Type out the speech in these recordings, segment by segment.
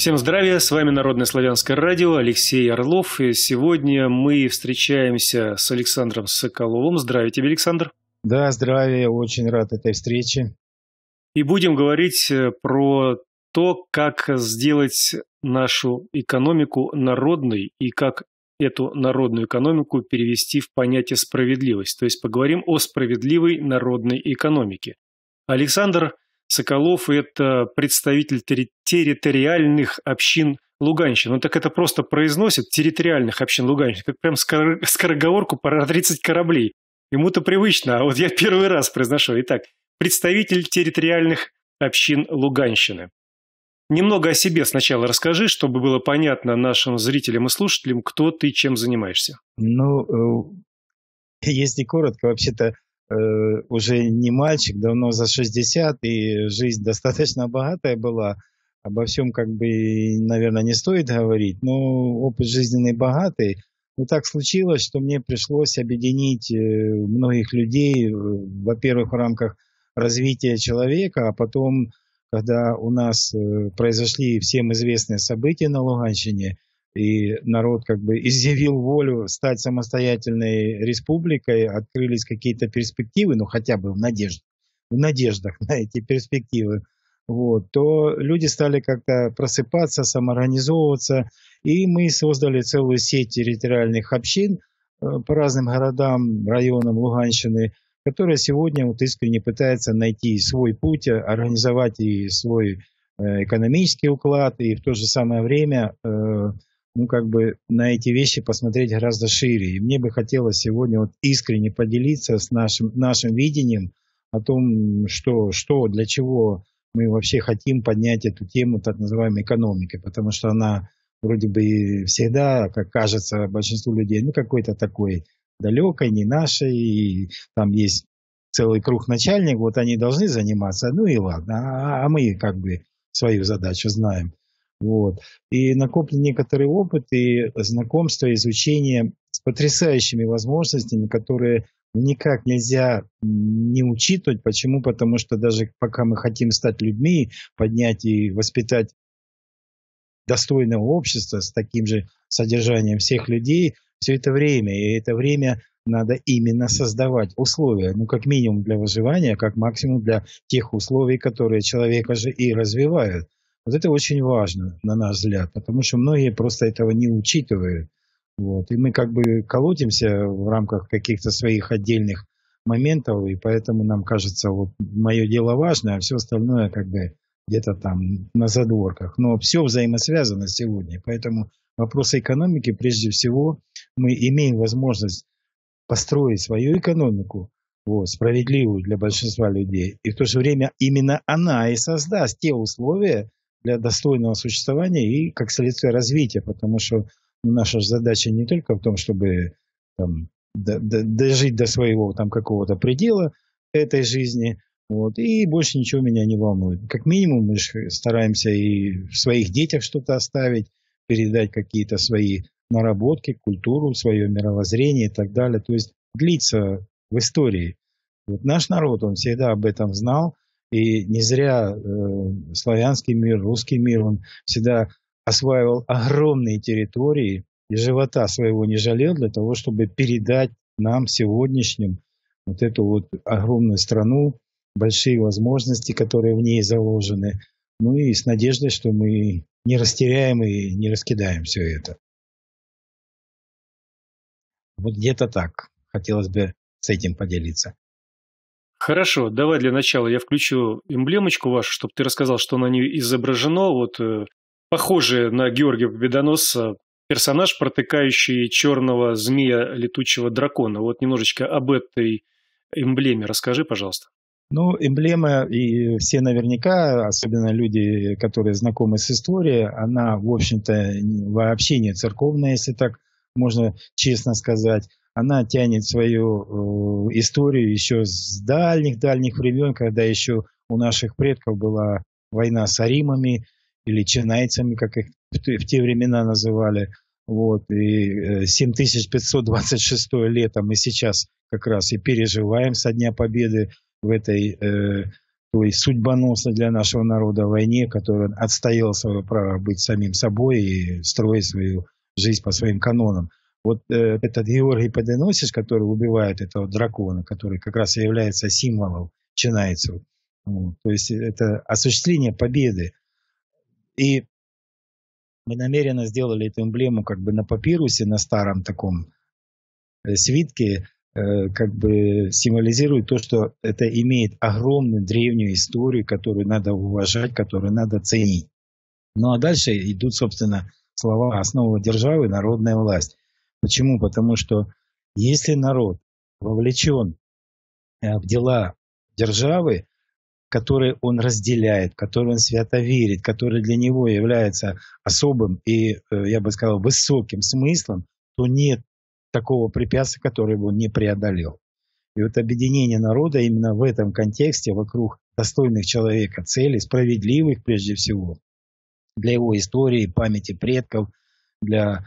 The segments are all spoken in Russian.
Всем здравия, с вами Народное славянское радио, Алексей Орлов. И сегодня мы встречаемся с Александром Соколовым. Здравия тебе, Александр. Да, здравия, очень рад этой встрече. И будем говорить э, про то, как сделать нашу экономику народной и как эту народную экономику перевести в понятие справедливость. То есть поговорим о справедливой народной экономике. Александр Соколов – это представитель территориальных общин Луганщины. Ну так это просто произносит территориальных общин Луганщины, как прям скороговорку про 30 кораблей. Ему-то привычно, а вот я первый раз произношу. Итак, представитель территориальных общин Луганщины. Немного о себе сначала расскажи, чтобы было понятно нашим зрителям и слушателям, кто ты, чем занимаешься. Ну, э, если коротко, вообще-то уже не мальчик, давно за 60, и жизнь достаточно богатая была. Обо всем, как бы, наверное, не стоит говорить, но опыт жизненный богатый. Но так случилось, что мне пришлось объединить э, многих людей, э, во-первых, в рамках развития человека, а потом, когда у нас произошли всем известные события на Луганщине – и народ как бы изъявил волю стать самостоятельной республикой, открылись какие-то перспективы, ну хотя бы в надеждах, в надеждах на эти перспективы, вот, то люди стали как-то просыпаться, самоорганизовываться, и мы создали целую сеть территориальных общин э, по разным городам, районам Луганщины, которая сегодня вот искренне пытается найти свой путь, организовать и свой э, экономический уклад, и в то же самое время э, ну, как бы на эти вещи посмотреть гораздо шире. И мне бы хотелось сегодня вот искренне поделиться с нашим, нашим видением о том, что, что, для чего мы вообще хотим поднять эту тему так называемой экономики, потому что она вроде бы всегда, как кажется большинству людей, ну, какой-то такой далекой, не нашей, и там есть целый круг начальник, вот они должны заниматься, ну и ладно, а, а мы как бы свою задачу знаем. Вот. И накоплен некоторый опыт и знакомство, изучение с потрясающими возможностями, которые никак нельзя не учитывать. Почему? Потому что даже пока мы хотим стать людьми, поднять и воспитать достойное общество с таким же содержанием всех людей, все это время. И это время надо именно создавать условия, ну, как минимум для выживания, как максимум для тех условий, которые человека же и развивают. Вот это очень важно, на наш взгляд, потому что многие просто этого не учитывают. Вот. И мы как бы колотимся в рамках каких-то своих отдельных моментов, и поэтому нам кажется, вот мое дело важно, а все остальное как бы где-то там на задворках. Но все взаимосвязано сегодня, поэтому вопросы экономики, прежде всего, мы имеем возможность построить свою экономику, вот, справедливую для большинства людей. И в то же время именно она и создаст те условия, для достойного существования и, как следствие, развития, потому что наша задача не только в том, чтобы там, дожить до своего там какого-то предела этой жизни, вот, и больше ничего меня не волнует. Как минимум мы стараемся и в своих детях что-то оставить, передать какие-то свои наработки, культуру, свое мировоззрение и так далее. То есть длиться в истории. Вот наш народ, он всегда об этом знал, и не зря э, славянский мир, русский мир, он всегда осваивал огромные территории и живота своего не жалел для того, чтобы передать нам сегодняшним вот эту вот огромную страну, большие возможности, которые в ней заложены. Ну и с надеждой, что мы не растеряем и не раскидаем все это. Вот где-то так. Хотелось бы с этим поделиться. Хорошо, давай для начала я включу эмблемочку вашу, чтобы ты рассказал, что на ней изображено. Вот э, похожий на Георгия Победоносца персонаж, протыкающий черного змея летучего дракона. Вот немножечко об этой эмблеме расскажи, пожалуйста. Ну, эмблема, и все наверняка, особенно люди, которые знакомы с историей, она, в общем-то, вообще не церковная, если так можно честно сказать она тянет свою э, историю еще с дальних-дальних времен, когда еще у наших предков была война с аримами или чинайцами, как их в те, времена называли. Вот, и 7526 э, лето мы сейчас как раз и переживаем со Дня Победы в этой э, то есть судьбоносно для нашего народа войне, который отстоял свое право быть самим собой и строить свою жизнь по своим канонам. Вот э, этот Георгий Поденосич, который убивает этого дракона, который как раз и является символом чинайцев, вот, то есть это осуществление победы. И мы намеренно сделали эту эмблему как бы на папирусе, на старом таком э, свитке, Э, как бы символизирует то, что это имеет огромную древнюю историю, которую надо уважать, которую надо ценить. Ну а дальше идут, собственно, слова основы державы, народная власть. Почему? Потому что если народ вовлечен э, в дела державы, которые он разделяет, которые он свято верит, которые для него являются особым и, э, я бы сказал, высоким смыслом, то нет такого препятствия, которое бы он не преодолел. И вот объединение народа именно в этом контексте вокруг достойных человека целей, справедливых прежде всего, для его истории, памяти предков, для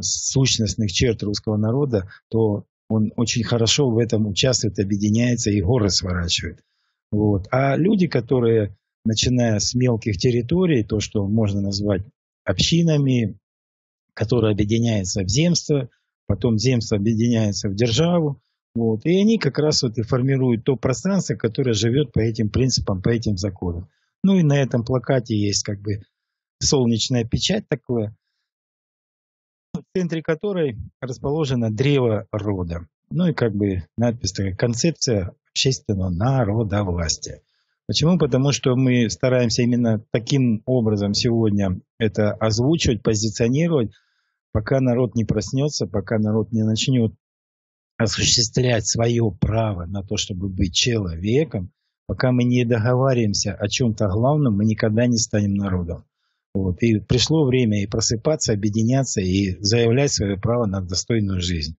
сущностных черт русского народа, то он очень хорошо в этом участвует, объединяется и горы сворачивает. Вот. А люди, которые, начиная с мелких территорий, то, что можно назвать общинами, которые объединяются в земство, потом земство объединяется в державу, вот, и они как раз вот и формируют то пространство, которое живет по этим принципам, по этим законам. Ну и на этом плакате есть как бы солнечная печать такое, в центре которой расположено древо рода. Ну и как бы надпись такая «Концепция общественного народовластия». Почему? Потому что мы стараемся именно таким образом сегодня это озвучивать, позиционировать, пока народ не проснется, пока народ не начнет осуществлять свое право на то, чтобы быть человеком, пока мы не договариваемся о чем-то главном, мы никогда не станем народом. Вот. И пришло время и просыпаться, объединяться и заявлять свое право на достойную жизнь.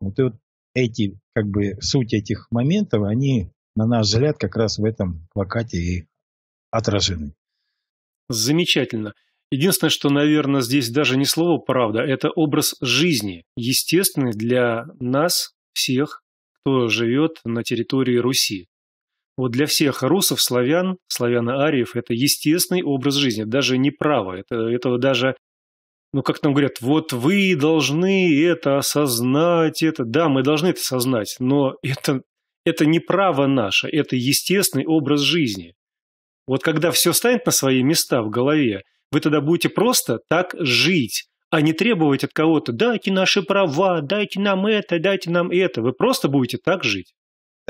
Вот и вот эти, как бы, суть этих моментов, они, на наш взгляд, как раз в этом плакате и отражены. Замечательно. Единственное, что, наверное, здесь даже не слово «правда», это образ жизни, естественный для нас всех, кто живет на территории Руси. Вот для всех русов, славян, славяно-ариев это естественный образ жизни, даже не право. Это, это даже, ну как нам говорят, вот вы должны это осознать, это, да, мы должны это осознать, но это, это не право наше, это естественный образ жизни. Вот когда все станет на свои места в голове, вы тогда будете просто так жить, а не требовать от кого-то «дайте наши права, дайте нам это, дайте нам это». Вы просто будете так жить.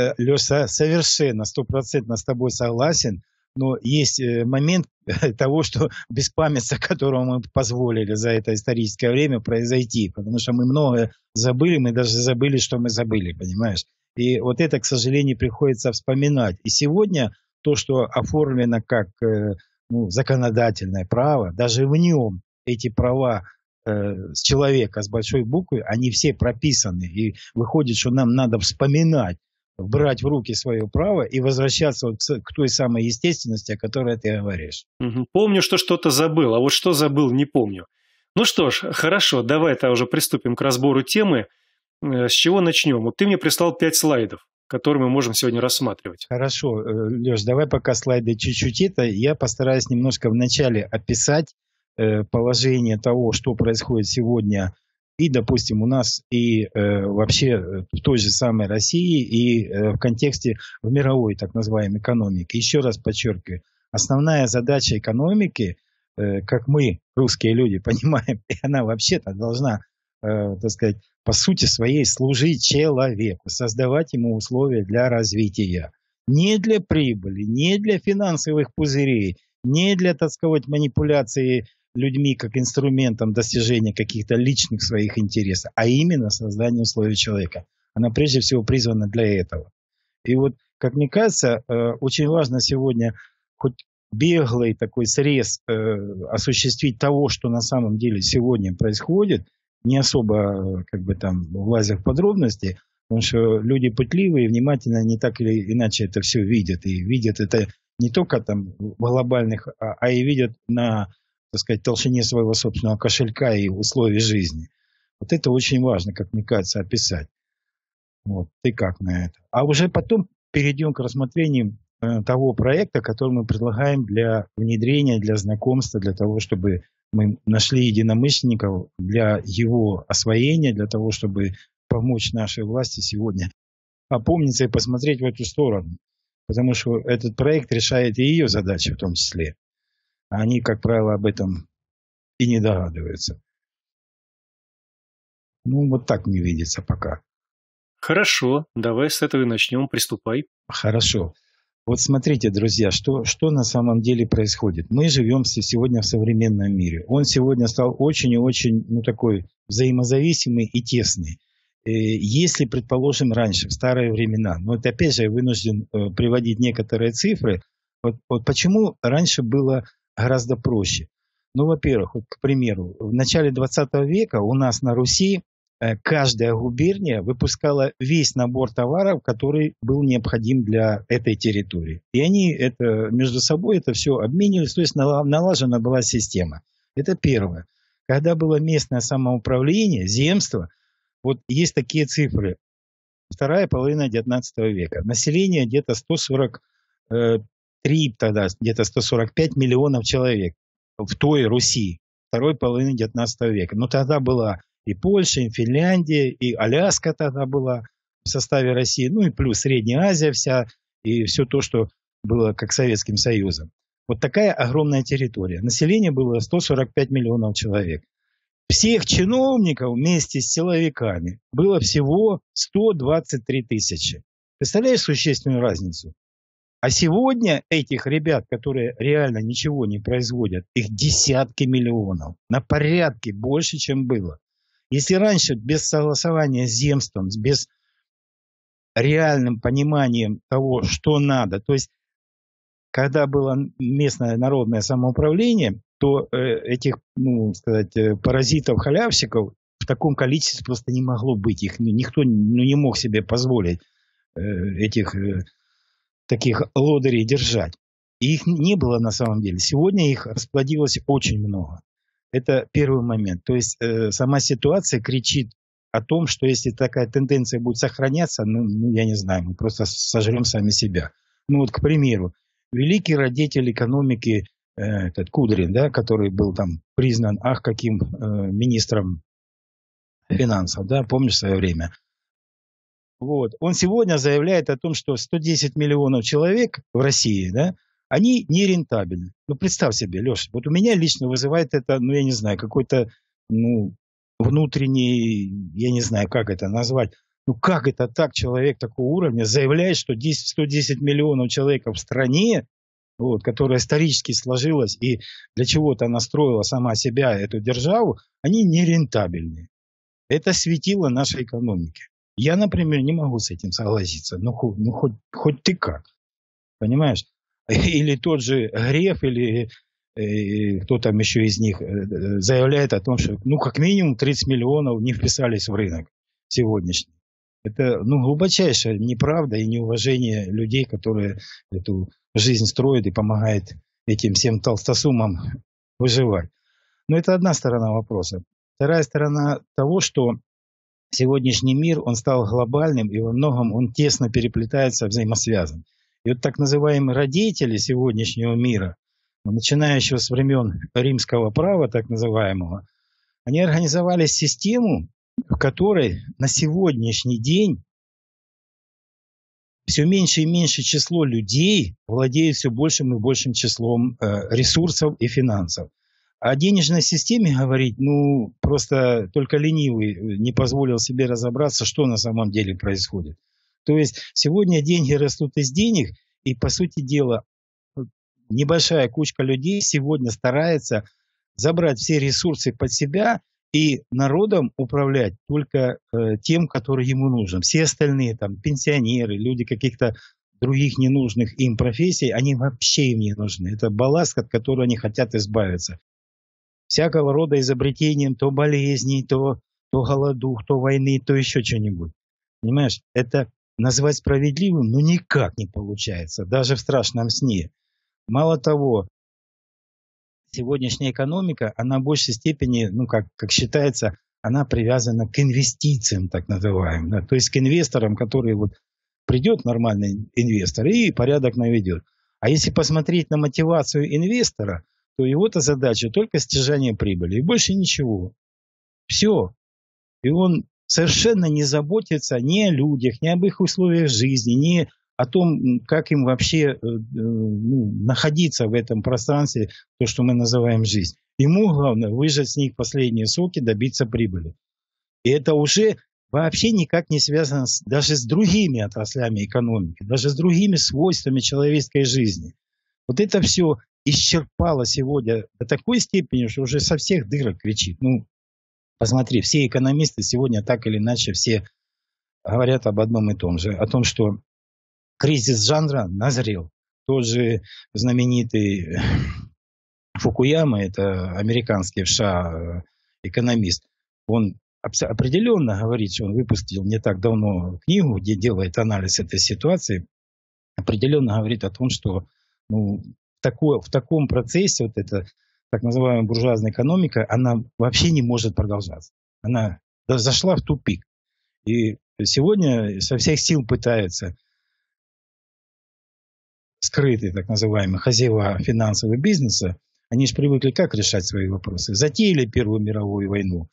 Э, Леша, совершенно, стопроцентно с тобой согласен. Но есть э, момент того, что беспамятство, которого мы позволили за это историческое время произойти. Потому что мы многое забыли, мы даже забыли, что мы забыли, понимаешь? И вот это, к сожалению, приходится вспоминать. И сегодня то, что оформлено как э, ну, законодательное право, даже в нем эти права с человека с большой буквы, они все прописаны. И выходит, что нам надо вспоминать, брать в руки свое право и возвращаться вот к той самой естественности, о которой ты говоришь. Угу. Помню, что что-то забыл, а вот что забыл, не помню. Ну что ж, хорошо, давай-то уже приступим к разбору темы. Э, с чего начнем? Вот ты мне прислал пять слайдов который мы можем сегодня рассматривать. Хорошо, э, Леш, давай пока слайды чуть-чуть это. Я постараюсь немножко вначале описать э, положение того, что происходит сегодня и, допустим, у нас, и э, вообще э, в той же самой России, и э, в контексте в мировой так называемой экономики. Еще раз подчеркиваю, основная задача экономики, э, как мы, русские люди, понимаем, и она вообще-то должна, э, так сказать, по сути своей служить человеку, создавать ему условия для развития. Не для прибыли, не для финансовых пузырей, не для, так сказать, манипуляции людьми как инструментом достижения каких-то личных своих интересов, а именно создание условий человека. Она прежде всего призвана для этого. И вот, как мне кажется, э, очень важно сегодня хоть беглый такой срез э, осуществить того, что на самом деле сегодня происходит – не особо как бы там влазя в подробности, потому что люди пытливые, внимательно не так или иначе это все видят. И видят это не только там в глобальных, а, а и видят на, так сказать, толщине своего собственного кошелька и условий жизни. Вот это очень важно, как мне кажется, описать. Вот, ты как на это? А уже потом перейдем к рассмотрению э, того проекта, который мы предлагаем для внедрения, для знакомства, для того, чтобы мы нашли единомышленников для его освоения, для того, чтобы помочь нашей власти сегодня опомниться и посмотреть в эту сторону. Потому что этот проект решает и ее задачи в том числе. А они, как правило, об этом и не догадываются. Ну, вот так мне видится пока. Хорошо, давай с этого и начнем, приступай. Хорошо. Вот смотрите, друзья, что, что на самом деле происходит. Мы живем сегодня в современном мире. Он сегодня стал очень и очень, ну, такой взаимозависимый и тесный. Э, если, предположим, раньше, в старые времена, но это опять же я вынужден э, приводить некоторые цифры, вот, вот почему раньше было гораздо проще. Ну, во-первых, вот, к примеру, в начале 20 века у нас на Руси Э, каждая губерния выпускала весь набор товаров, который был необходим для этой территории. И они это, между собой это все обменивались, то есть налажена была система. Это первое. Когда было местное самоуправление, земство, вот есть такие цифры. Вторая половина XIX века. Население где-то 143, тогда где-то 145 миллионов человек в той Руси, второй половины XIX века. Но тогда была и Польша, и Финляндия, и Аляска тогда была в составе России, ну и плюс Средняя Азия вся, и все то, что было как Советским Союзом. Вот такая огромная территория. Население было 145 миллионов человек. Всех чиновников вместе с силовиками было всего 123 тысячи. Представляешь существенную разницу? А сегодня этих ребят, которые реально ничего не производят, их десятки миллионов. На порядке больше, чем было. Если раньше без согласования с земством, без реальным пониманием того, что надо, то есть когда было местное народное самоуправление, то э, этих, ну, сказать, э, паразитов-халявщиков в таком количестве просто не могло быть. Их никто ну, не мог себе позволить э, этих таких лодырей держать. И их не было на самом деле. Сегодня их расплодилось очень много. Это первый момент. То есть э, сама ситуация кричит о том, что если такая тенденция будет сохраняться, ну, ну я не знаю, мы просто сожрем сами себя. Ну вот, к примеру, великий родитель экономики э, этот Кудрин, да, который был там признан, ах, каким э, министром финансов, да, помнишь в свое время. Вот. Он сегодня заявляет о том, что 110 миллионов человек в России, да, они нерентабельны. Ну, представь себе, Леша, вот у меня лично вызывает это, ну, я не знаю, какой-то, ну, внутренний, я не знаю, как это назвать, ну, как это так человек такого уровня заявляет, что 10, 110 миллионов человек в стране, вот, которая исторически сложилась и для чего-то настроила сама себя, эту державу, они нерентабельны. Это светило нашей экономики. Я, например, не могу с этим согласиться. Ну, хоть, ну, хоть, хоть ты как. Понимаешь? или тот же Греф, или э, кто там еще из них э, заявляет о том, что ну как минимум 30 миллионов не вписались в рынок сегодняшний. Это ну, глубочайшая неправда и неуважение людей, которые эту жизнь строят и помогают этим всем толстосумам выживать. Но это одна сторона вопроса. Вторая сторона того, что сегодняшний мир, он стал глобальным, и во многом он тесно переплетается, взаимосвязан. И вот так называемые родители сегодняшнего мира, начиная еще с времен римского права, так называемого, они организовали систему, в которой на сегодняшний день все меньше и меньше число людей владеет все большим и большим числом э, ресурсов и финансов. О денежной системе говорить, ну, просто только ленивый не позволил себе разобраться, что на самом деле происходит. То есть сегодня деньги растут из денег, и, по сути дела, небольшая кучка людей сегодня старается забрать все ресурсы под себя и народом управлять только э, тем, который ему нужен. Все остальные, там, пенсионеры, люди каких-то других ненужных им профессий, они вообще им не нужны. Это балласт, от которого они хотят избавиться. Всякого рода изобретением то болезней, то, то голодух, то войны, то еще что-нибудь. Понимаешь, это назвать справедливым, ну никак не получается, даже в страшном сне. Мало того, сегодняшняя экономика, она в большей степени, ну как, как считается, она привязана к инвестициям, так называемым. Да? То есть к инвесторам, которые вот придет нормальный инвестор и порядок наведет. А если посмотреть на мотивацию инвестора, то его-то задача только стяжание прибыли и больше ничего. Все. И он совершенно не заботится ни о людях, ни об их условиях жизни, ни о том, как им вообще э, э, ну, находиться в этом пространстве, то, что мы называем жизнь. Ему главное выжать с них последние соки, добиться прибыли. И это уже вообще никак не связано с, даже с другими отраслями экономики, даже с другими свойствами человеческой жизни. Вот это все исчерпало сегодня до такой степени, что уже со всех дырок кричит. Ну, посмотри, все экономисты сегодня так или иначе все говорят об одном и том же, о том, что кризис жанра назрел. Тот же знаменитый Фукуяма, это американский в США экономист, он определенно говорит, что он выпустил не так давно книгу, где делает анализ этой ситуации, определенно говорит о том, что ну, в, такой, в таком процессе вот эта так называемая буржуазная экономика, она вообще не может продолжаться. Она зашла в тупик. И сегодня со всех сил пытается скрытые, так называемые, хозяева финансового бизнеса, они же привыкли как решать свои вопросы. Затеяли Первую мировую войну,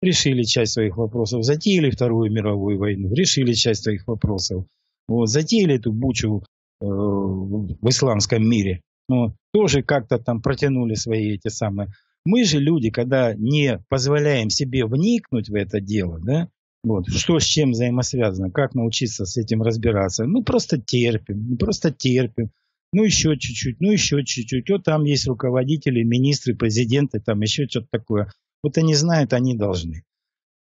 решили часть своих вопросов. Затеяли Вторую мировую войну, решили часть своих вопросов. Вот, затеяли эту бучу э, в исламском мире. Ну, тоже как-то там протянули свои эти самые. Мы же люди, когда не позволяем себе вникнуть в это дело, да, вот, что с чем взаимосвязано, как научиться с этим разбираться. Ну, просто терпим, ну, просто терпим. Ну, еще чуть-чуть, ну, еще чуть-чуть. Вот там есть руководители, министры, президенты, там еще что-то такое. Вот они знают, они должны.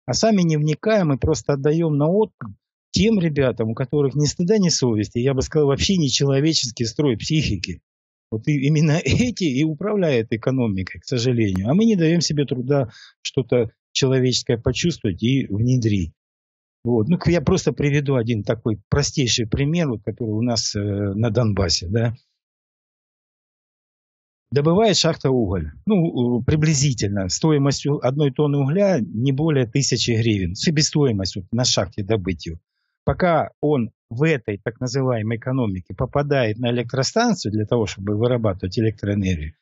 А сами не вникаем и просто отдаем на откуп тем ребятам, у которых ни стыда, ни совести, я бы сказал, вообще не человеческий строй психики. Вот именно эти и управляют экономикой, к сожалению. А мы не даем себе труда что-то человеческое почувствовать и внедрить. Вот. Ну, я просто приведу один такой простейший пример, вот, который у нас э, на Донбассе. Да. Добывает шахта уголь. Ну, приблизительно. Стоимостью одной тонны угля не более тысячи гривен. Себестоимость вот, на шахте добытию. Пока он в этой так называемой экономике попадает на электростанцию для того, чтобы вырабатывать электроэнергию,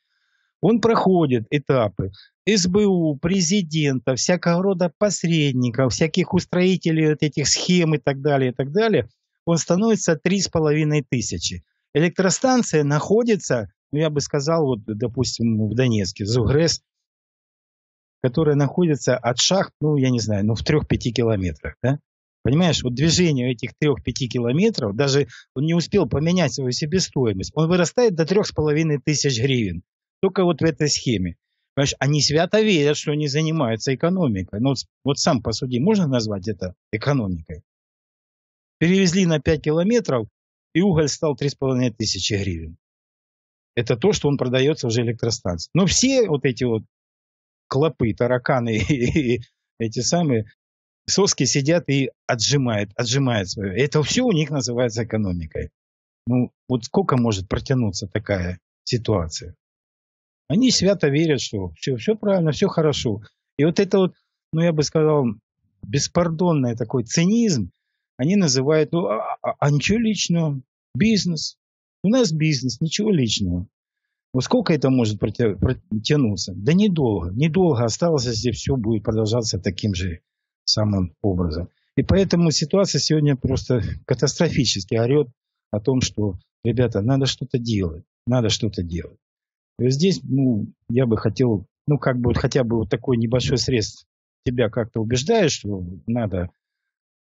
он проходит этапы СБУ, президента, всякого рода посредников, всяких устроителей вот этих схем и так далее, и так далее, он становится три с половиной тысячи. Электростанция находится, ну, я бы сказал, вот, допустим, в Донецке, Зугрес, которая находится от шахт, ну, я не знаю, ну, в трех-пяти километрах, да? Понимаешь, вот движение этих трех-пяти километров, даже он не успел поменять свою себестоимость, он вырастает до трех с половиной тысяч гривен. Только вот в этой схеме. Понимаешь, они свято верят, что они занимаются экономикой. Но ну, вот, вот сам посуди, можно назвать это экономикой? Перевезли на 5 километров, и уголь стал 3,5 тысячи гривен. Это то, что он продается уже электростанции. Но все вот эти вот клопы, тараканы и эти самые соски сидят и отжимают, отжимают свое. Это все у них называется экономикой. Ну, вот сколько может протянуться такая ситуация? Они свято верят, что все, все правильно, все хорошо. И вот это вот, ну я бы сказал, беспардонный такой цинизм, они называют, ну, а, а, а ничего личного, бизнес. У нас бизнес, ничего личного. Вот сколько это может протянуться? Да недолго. Недолго осталось, если все будет продолжаться таким же самым образом. И поэтому ситуация сегодня просто катастрофически орет о том, что, ребята, надо что-то делать. Надо что-то делать. Здесь, ну, я бы хотел, ну, как бы хотя бы вот такой небольшой средств тебя как-то убеждает, что надо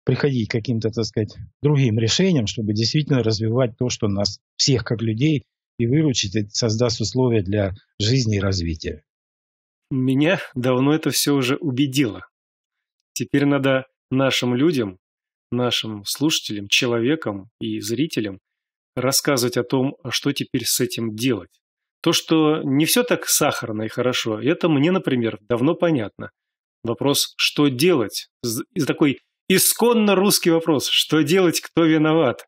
приходить к каким-то, так сказать, другим решениям, чтобы действительно развивать то, что нас всех как людей и выручить, и создаст условия для жизни и развития. Меня давно это все уже убедило. Теперь надо нашим людям, нашим слушателям, человекам и зрителям рассказывать о том, что теперь с этим делать. То, что не все так сахарно и хорошо, это мне, например, давно понятно. Вопрос, что делать? Такой исконно русский вопрос. Что делать, кто виноват?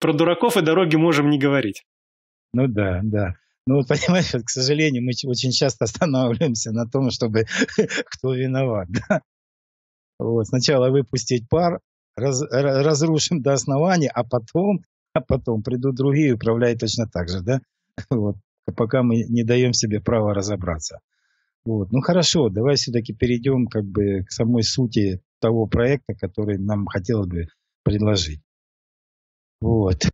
Про дураков и дороги можем не говорить. Ну да, да. Ну, понимаешь, к сожалению, мы очень часто останавливаемся на том, чтобы кто виноват. Да? Вот, сначала выпустить пар, раз, разрушим до основания, а потом, а потом придут другие и управляют точно так же, да? Вот, пока мы не даем себе права разобраться. Вот. Ну хорошо, давай все-таки перейдем как бы к самой сути того проекта, который нам хотелось бы предложить. Вот.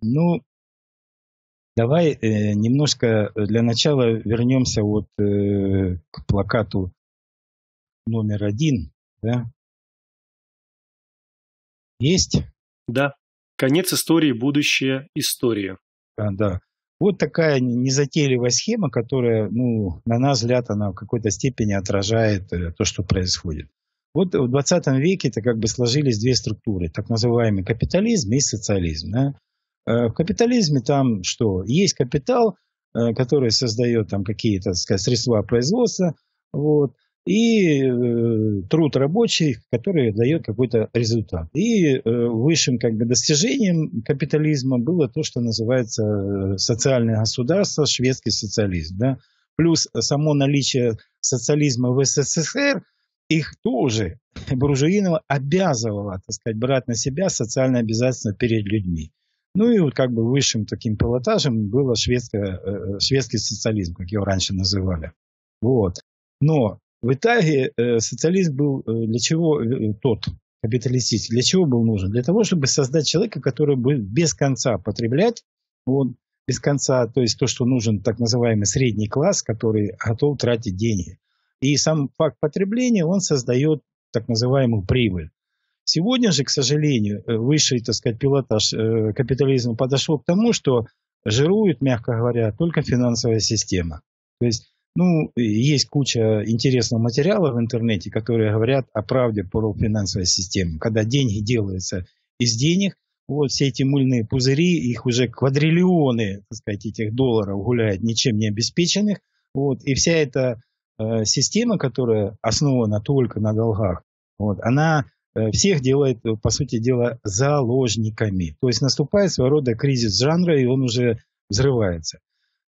Ну, давай э, немножко для начала вернемся вот э, к плакату номер один, да? Есть? Да. Конец истории, будущее история. А, да. Вот такая незатейливая схема, которая, ну, на наш взгляд, она в какой-то степени отражает э, то, что происходит. Вот в 20 веке это как бы сложились две структуры, так называемый капитализм и социализм. Да? Э, в капитализме там что? Есть капитал, э, который создает там какие-то, сказать, средства производства, вот, и э, труд рабочий, который дает какой-то результат. И э, высшим как бы достижением капитализма было то, что называется э, социальное государство, шведский социализм. Да? Плюс само наличие социализма в СССР их тоже буржуиного обязывало, так сказать, брать на себя социальные обязательства перед людьми. Ну и вот как бы высшим таким пилотажем было шведское, э, шведский социализм, как его раньше называли. Вот. Но в итоге э, социализм был э, для чего э, тот капиталистический, для чего был нужен? Для того, чтобы создать человека, который будет без конца потреблять, он без конца, то есть то, что нужен так называемый средний класс, который готов тратить деньги. И сам факт потребления, он создает так называемую прибыль. Сегодня же, к сожалению, высший, так сказать, пилотаж капитализма подошел к тому, что жирует, мягко говоря, только финансовая система. То есть ну, есть куча интересного материала в интернете, которые говорят о правде про финансовой системе. Когда деньги делаются из денег, вот все эти мыльные пузыри, их уже квадриллионы, так сказать, этих долларов гуляют ничем не обеспеченных. Вот, и вся эта э, система, которая основана только на долгах, вот, она э, всех делает, по сути дела, заложниками. То есть наступает своего рода кризис жанра, и он уже взрывается.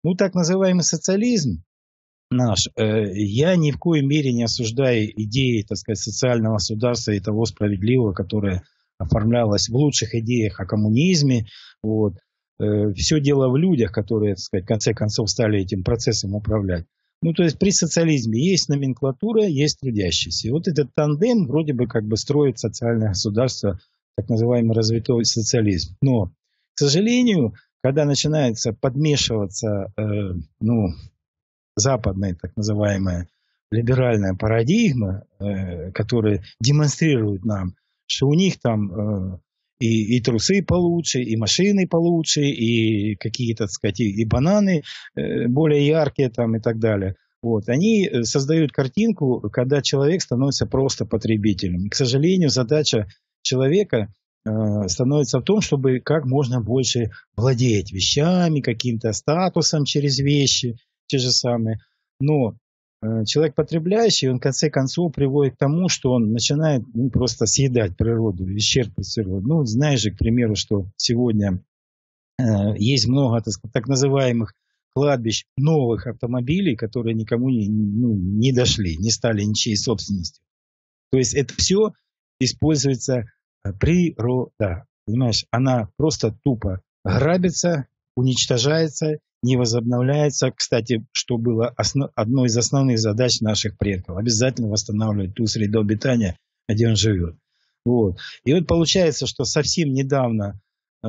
Ну, так называемый социализм, наш. Э, я ни в коей мере не осуждаю идеи, так сказать, социального государства и того справедливого, которое оформлялось в лучших идеях о коммунизме. Вот. Э, Все дело в людях, которые, так сказать, в конце концов стали этим процессом управлять. Ну, то есть при социализме есть номенклатура, есть трудящиеся. И вот этот тандем вроде бы как бы строит социальное государство, так называемый развитой социализм. Но, к сожалению, когда начинается подмешиваться э, ну, западная так называемая либеральная парадигма, э, которая демонстрирует нам, что у них там э, и, и трусы получше, и машины получше, и какие-то, так сказать, и, бананы э, более яркие там и так далее. Вот. Они э, создают картинку, когда человек становится просто потребителем. И, к сожалению, задача человека э, становится в том, чтобы как можно больше владеть вещами, каким-то статусом через вещи – те же самые. Но э, человек потребляющий, он в конце концов приводит к тому, что он начинает ну, просто съедать природу, исчерпывать природу. Ну, знаешь же, к примеру, что сегодня э, есть много так, так называемых кладбищ новых автомобилей, которые никому не, ну, не дошли, не стали ничьей собственностью. То есть это все используется э, природа. Понимаешь, она просто тупо грабится, уничтожается не возобновляется. Кстати, что было основ... одной из основных задач наших предков. Обязательно восстанавливать ту среду обитания, где он живет. Вот. И вот получается, что совсем недавно э,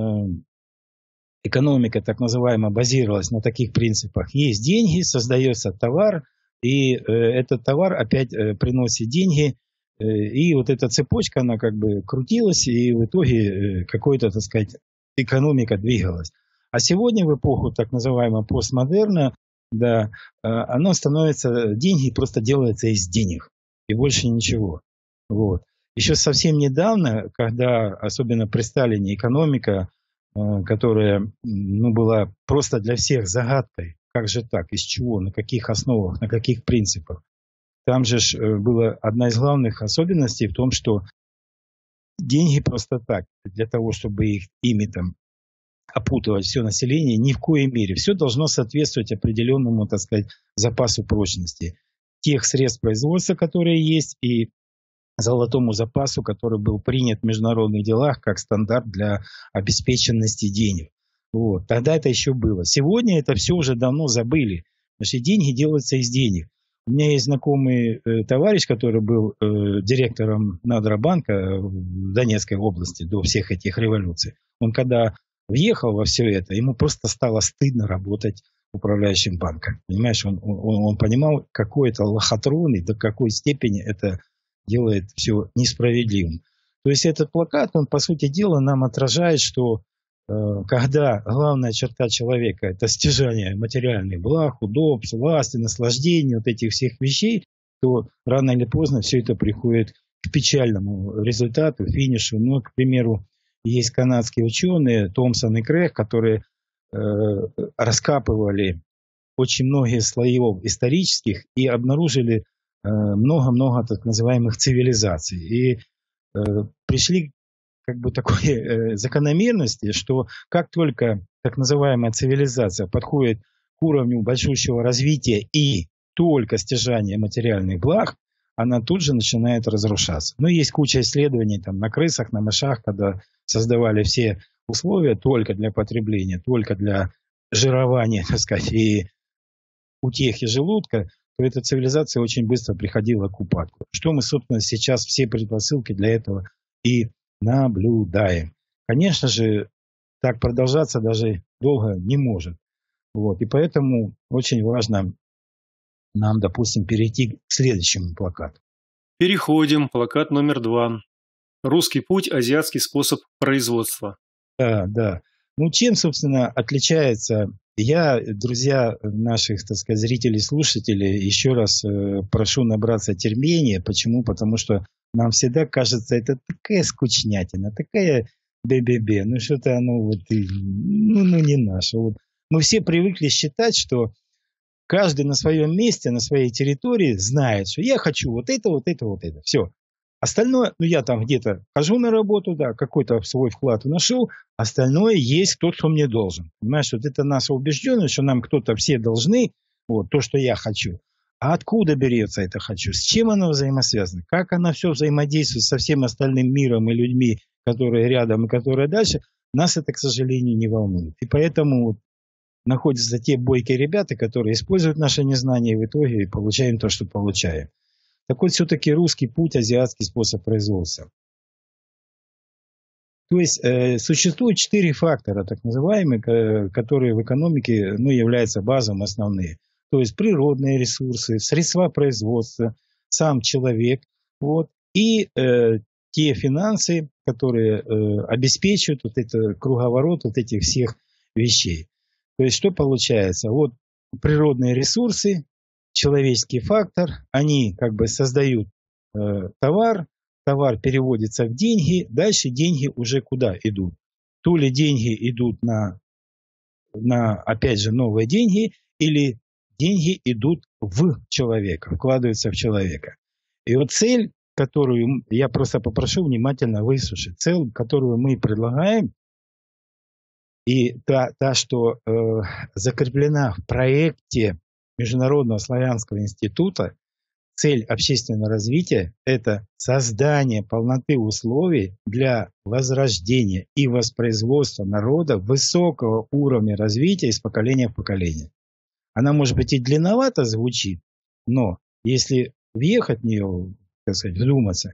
экономика, так называемая, базировалась на таких принципах. Есть деньги, создается товар, и э, этот товар опять э, приносит деньги, э, и вот эта цепочка, она как бы крутилась, и в итоге э, какой-то, так сказать, экономика двигалась. А сегодня в эпоху так называемого постмодерна, да, э, оно становится, деньги просто делаются из денег. И больше ничего. Вот. Еще совсем недавно, когда, особенно при Сталине, экономика, э, которая ну, была просто для всех загадкой, как же так, из чего, на каких основах, на каких принципах. Там же э, была одна из главных особенностей в том, что деньги просто так, для того, чтобы их ими там опутывать все население ни в коей мере. Все должно соответствовать определенному, так сказать, запасу прочности тех средств производства, которые есть, и золотому запасу, который был принят в международных делах как стандарт для обеспеченности денег. Вот. Тогда это еще было. Сегодня это все уже давно забыли. Потому что деньги делаются из денег. У меня есть знакомый э, товарищ, который был э, директором Надробанка в Донецкой области до всех этих революций. Он когда въехал во все это, ему просто стало стыдно работать управляющим банком. Понимаешь, он, он, он понимал, какой это лохотрон и до какой степени это делает все несправедливым. То есть этот плакат, он, по сути дела, нам отражает, что э, когда главная черта человека – это стяжание материальных благ, удобств, власти, наслаждения, вот этих всех вещей, то рано или поздно все это приходит к печальному результату, финишу. Ну, к примеру, есть канадские ученые, Томпсон и Крэг, которые э, раскапывали очень многие слоев исторических и обнаружили Э, много-много так называемых цивилизаций. И э, пришли как бы такой э, закономерности, что как только так называемая цивилизация подходит к уровню большущего развития и только стяжания материальных благ, она тут же начинает разрушаться. Но есть куча исследований там, на крысах, на мышах, когда создавали все условия только для потребления, только для жирования, так сказать, и утехи желудка, то эта цивилизация очень быстро приходила к упадку. Что мы, собственно, сейчас все предпосылки для этого и наблюдаем. Конечно же, так продолжаться даже долго не может. Вот. И поэтому очень важно нам, допустим, перейти к следующему плакату. Переходим. Плакат номер два. Русский путь – азиатский способ производства. Да, да. Ну, чем, собственно, отличается я, друзья наших, так сказать, зрителей, слушателей, еще раз э, прошу набраться терпения. Почему? Потому что нам всегда кажется, это такая скучнятина, такая бе-бе-бе. Ну, что-то оно вот, ну, ну, не наше. Вот. Мы все привыкли считать, что каждый на своем месте, на своей территории знает, что я хочу вот это, вот это, вот это. Все. Остальное, ну я там где-то хожу на работу, да, какой-то свой вклад вношу, остальное есть тот, кто мне должен. Понимаешь, вот это наша убежденность, что нам кто-то все должны, вот то, что я хочу. А откуда берется это хочу? С чем оно взаимосвязано? Как оно все взаимодействует со всем остальным миром и людьми, которые рядом и которые дальше? Нас это, к сожалению, не волнует. И поэтому вот находятся те бойкие ребята, которые используют наше незнание и в итоге получаем то, что получаем. Так вот, все-таки русский путь, азиатский способ производства. То есть э, существует четыре фактора, так называемые, которые в экономике ну, являются базовым основные. То есть природные ресурсы, средства производства, сам человек, вот, и э, те финансы, которые э, обеспечивают вот это круговорот вот этих всех вещей. То есть что получается? Вот природные ресурсы, человеческий фактор, они как бы создают э, товар, товар переводится в деньги, дальше деньги уже куда идут? То ли деньги идут на, на опять же, новые деньги, или деньги идут в человека, вкладываются в человека. И вот цель, которую я просто попрошу внимательно выслушать, цель, которую мы предлагаем, и та, та что э, закреплена в проекте Международного славянского института цель общественного развития – это создание полноты условий для возрождения и воспроизводства народа высокого уровня развития из поколения в поколение. Она, может быть, и длинновато звучит, но если въехать в нее, так сказать, вдуматься,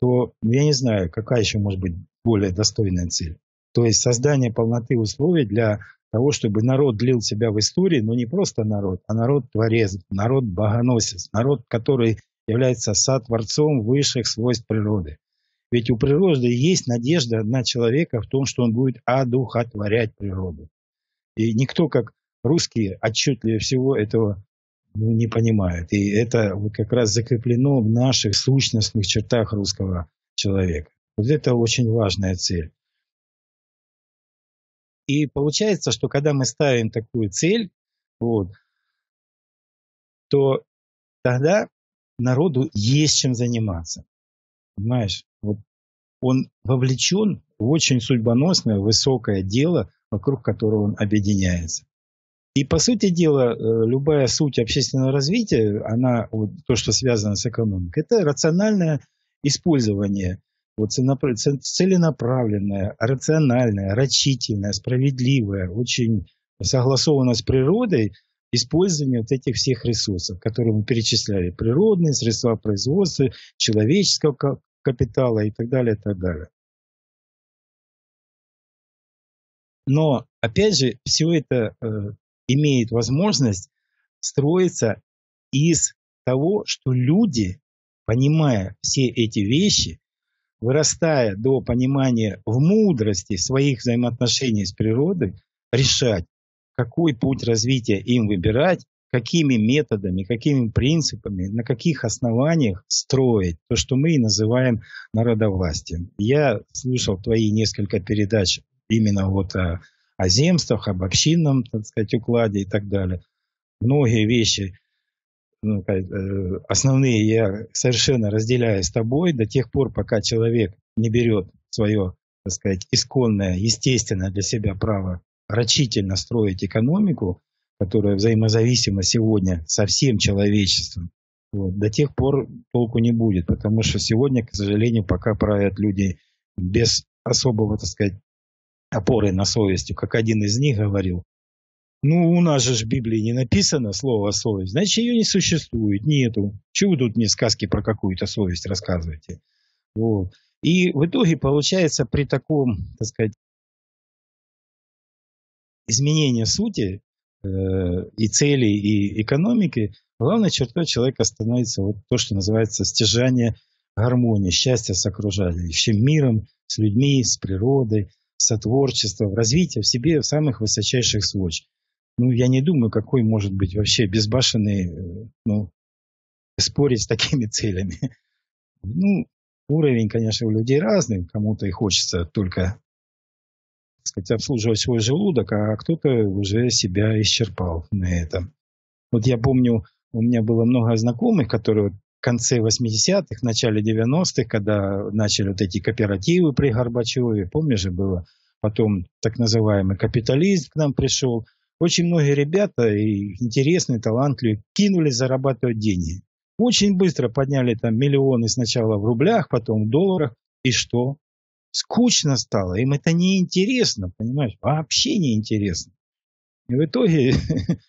то я не знаю, какая еще может быть более достойная цель. То есть создание полноты условий для того, чтобы народ длил себя в истории, но не просто народ, а народ-творец, народ-богоносец, народ, который является сотворцом высших свойств природы. Ведь у природы есть надежда на человека в том, что он будет одухотворять природу. И никто, как русские, отчетливее всего этого ну, не понимает. И это вот как раз закреплено в наших сущностных чертах русского человека. Вот это очень важная цель. И получается, что когда мы ставим такую цель, вот, то тогда народу есть чем заниматься. Понимаешь? Вот он вовлечен в очень судьбоносное, высокое дело, вокруг которого он объединяется. И, по сути дела, э, любая суть общественного развития, она, вот, то, что связано с экономикой, это рациональное использование вот целенаправленное, рациональное, рачительное, справедливое, очень согласованное с природой использование вот этих всех ресурсов, которые мы перечисляли. Природные средства производства, человеческого капитала и так далее, и так далее. Но, опять же, все это э, имеет возможность строиться из того, что люди, понимая все эти вещи, вырастая до понимания в мудрости своих взаимоотношений с природой, решать, какой путь развития им выбирать, какими методами, какими принципами, на каких основаниях строить то, что мы и называем народовластием. Я слушал твои несколько передач именно вот о, о земствах, об общинном, так сказать, укладе и так далее. Многие вещи ну, э, основные я совершенно разделяю с тобой до тех пор, пока человек не берет свое, так сказать, исконное, естественное для себя право рачительно строить экономику, которая взаимозависима сегодня со всем человечеством, вот, до тех пор толку не будет, потому что сегодня, к сожалению, пока правят люди без особого, так сказать, опоры на совесть, как один из них говорил, ну, у нас же в Библии не написано слово совесть, значит, ее не существует, нету. Чего вы тут мне сказки про какую-то совесть рассказываете? Вот. И в итоге получается при таком, так сказать, изменении сути э, и целей, и экономики, главной чертой человека становится вот то, что называется стяжание гармонии, счастья с окружающим миром, с людьми, с природой, сотворчество, развитие в себе самых высочайших свойств. Ну, я не думаю, какой может быть вообще безбашенный, э, ну, спорить с такими целями. Ну, уровень, конечно, у людей разный. Кому-то и хочется только сказать, обслуживать свой желудок, а кто-то уже себя исчерпал на этом. Вот я помню, у меня было много знакомых, которые в конце 80-х, начале 90-х, когда начали вот эти кооперативы при Горбачеве, помнишь же было, потом так называемый капитализм к нам пришел. Очень многие ребята, и интересные, талантливые, кинулись зарабатывать деньги. Очень быстро подняли там миллионы сначала в рублях, потом в долларах. И что? скучно стало, им это не интересно, понимаешь, вообще не интересно. И в итоге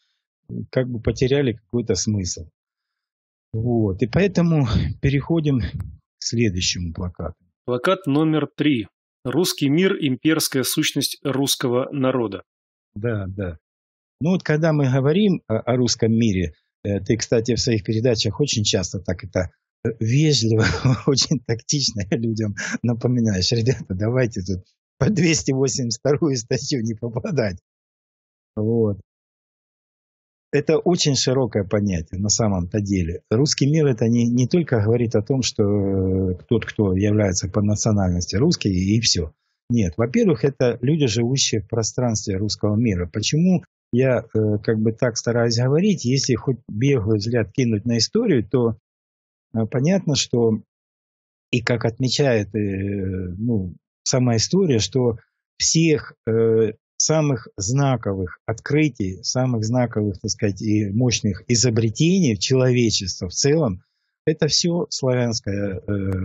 как бы потеряли какой-то смысл. Вот. И поэтому переходим к следующему плакату. Плакат номер три. Русский мир – имперская сущность русского народа. Да, да. Ну вот когда мы говорим о, о русском мире, э, ты, кстати, в своих передачах очень часто так это вежливо, очень тактично людям напоминаешь, ребята, давайте тут по 282 статью не попадать. Вот. Это очень широкое понятие на самом-то деле. Русский мир это не, не только говорит о том, что э, тот, кто является по национальности русский, и все. Нет, во-первых, это люди, живущие в пространстве русского мира. Почему я э, как бы так стараюсь говорить, если хоть беглый взгляд кинуть на историю, то Э, понятно, что и как отмечает э, ну, сама история, что всех самых знаковых открытий, самых знаковых, так сказать, и мощных изобретений человечества в целом, это все славянская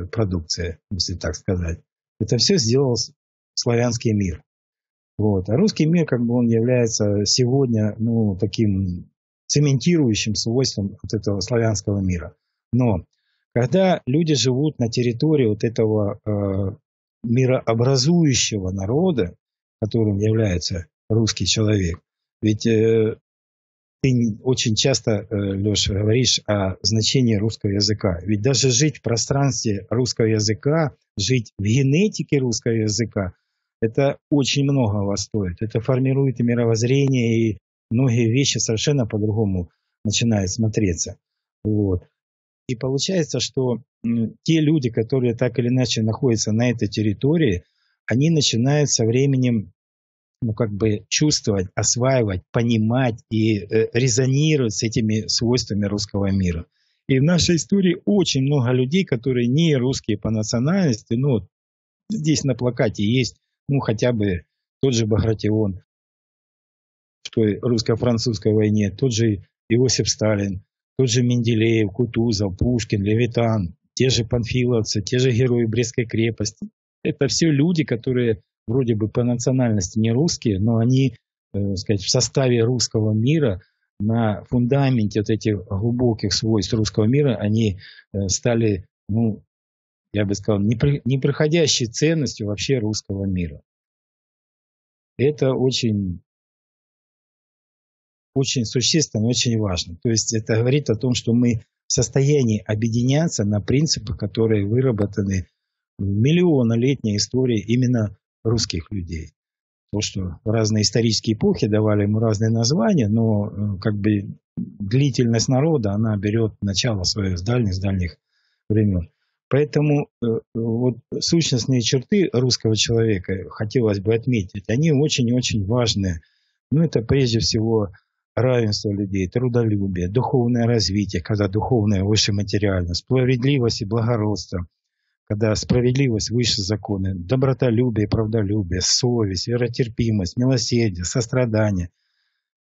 продукция, если так сказать. Это все сделал славянский мир. Вот. А русский мир, как бы он является сегодня, ну, таким цементирующим свойством вот этого славянского мира. Но когда люди живут на территории вот этого э, мирообразующего народа, которым является русский человек, ведь э, ты очень часто, э, Леша, говоришь о значении русского языка. Ведь даже жить в пространстве русского языка, жить в генетике русского языка, это очень многого стоит. Это формирует мировоззрение, и многие вещи совершенно по-другому начинают смотреться. Вот. И получается, что те люди, которые так или иначе находятся на этой территории, они начинают со временем ну, как бы чувствовать, осваивать, понимать и э, резонировать с этими свойствами русского мира. И в нашей истории очень много людей, которые не русские по национальности, ну, здесь на плакате есть, ну, хотя бы тот же Багратион в той русско-французской войне, тот же Иосиф Сталин, тот же Менделеев, Кутузов, Пушкин, Левитан, те же панфиловцы, те же герои Брестской крепости. Это все люди, которые вроде бы по национальности не русские, но они, э, сказать, в составе русского мира на фундаменте вот этих глубоких свойств русского мира они э, стали, ну, я бы сказал, непроходящей ценностью вообще русского мира. Это очень, очень существенно, очень важно. То есть это говорит о том, что мы в состоянии объединяться на принципах, которые выработаны в миллионолетней истории именно русских людей. То, что разные исторические эпохи давали ему разные названия, но э, как бы длительность народа, она берет начало свое с дальних, с дальних времен. Поэтому э, вот сущностные черты русского человека, хотелось бы отметить, они очень-очень важны. Ну, это прежде всего равенство людей, трудолюбие, духовное развитие, когда духовное выше материально, справедливость и благородство, когда справедливость выше закона, добротолюбие, правдолюбие, совесть, веротерпимость, милосердие, сострадание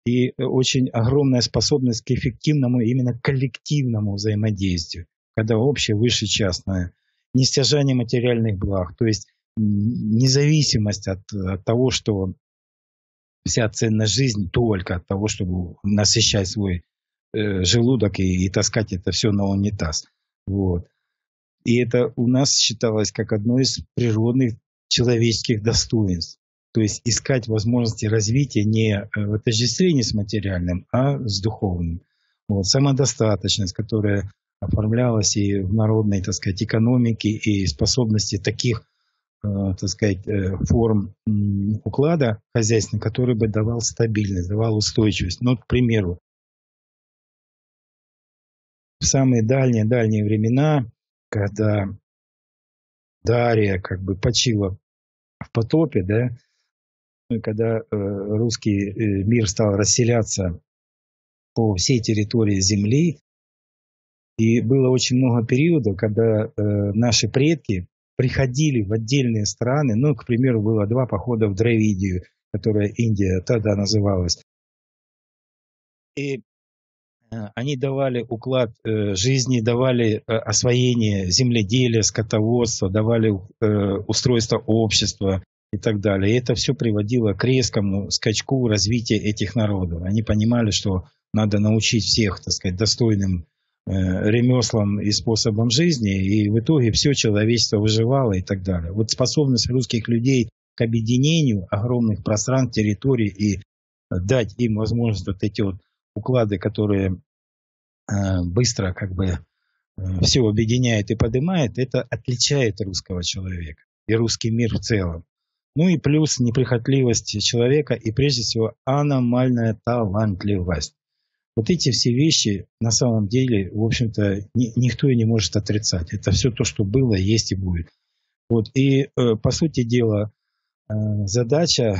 и очень огромная способность к эффективному, именно коллективному взаимодействию, когда общее выше частное, нестяжание материальных благ, то есть независимость от, от того, что вся ценность жизни только от того, чтобы насыщать свой э, желудок и, и таскать это все на унитаз. Вот. И это у нас считалось как одно из природных человеческих достоинств. То есть искать возможности развития не э, в отождествлении с материальным, а с духовным. Вот. Самодостаточность, которая оформлялась и в народной, так сказать, экономике, и способности таких Э, так сказать, э, форм уклада хозяйственного, который бы давал стабильность, давал устойчивость. Ну, к примеру, в самые дальние-дальние времена, когда Дарья как бы почила в потопе, да, когда э, русский мир стал расселяться по всей территории Земли, и было очень много периодов, когда э, наши предки приходили в отдельные страны. Ну, к примеру, было два похода в Дравидию, которая Индия тогда называлась. И э, они давали уклад э, жизни, давали э, освоение земледелия, скотоводства, давали устройство общества и так далее. И это все приводило к резкому скачку развития этих народов. Они понимали, что надо научить всех, так сказать, достойным ремеслам и способом жизни, и в итоге все человечество выживало и так далее. Вот способность русских людей к объединению огромных пространств, территорий и дать им возможность вот эти вот уклады, которые э, быстро как бы э, все объединяет и поднимает, это отличает русского человека и русский мир в целом. Ну и плюс неприхотливость человека и прежде всего аномальная талантливость. Вот эти все вещи на самом деле, в общем-то, ни, никто и не может отрицать. Это все то, что было, есть и будет. Вот. И, э, по сути дела, э, задача,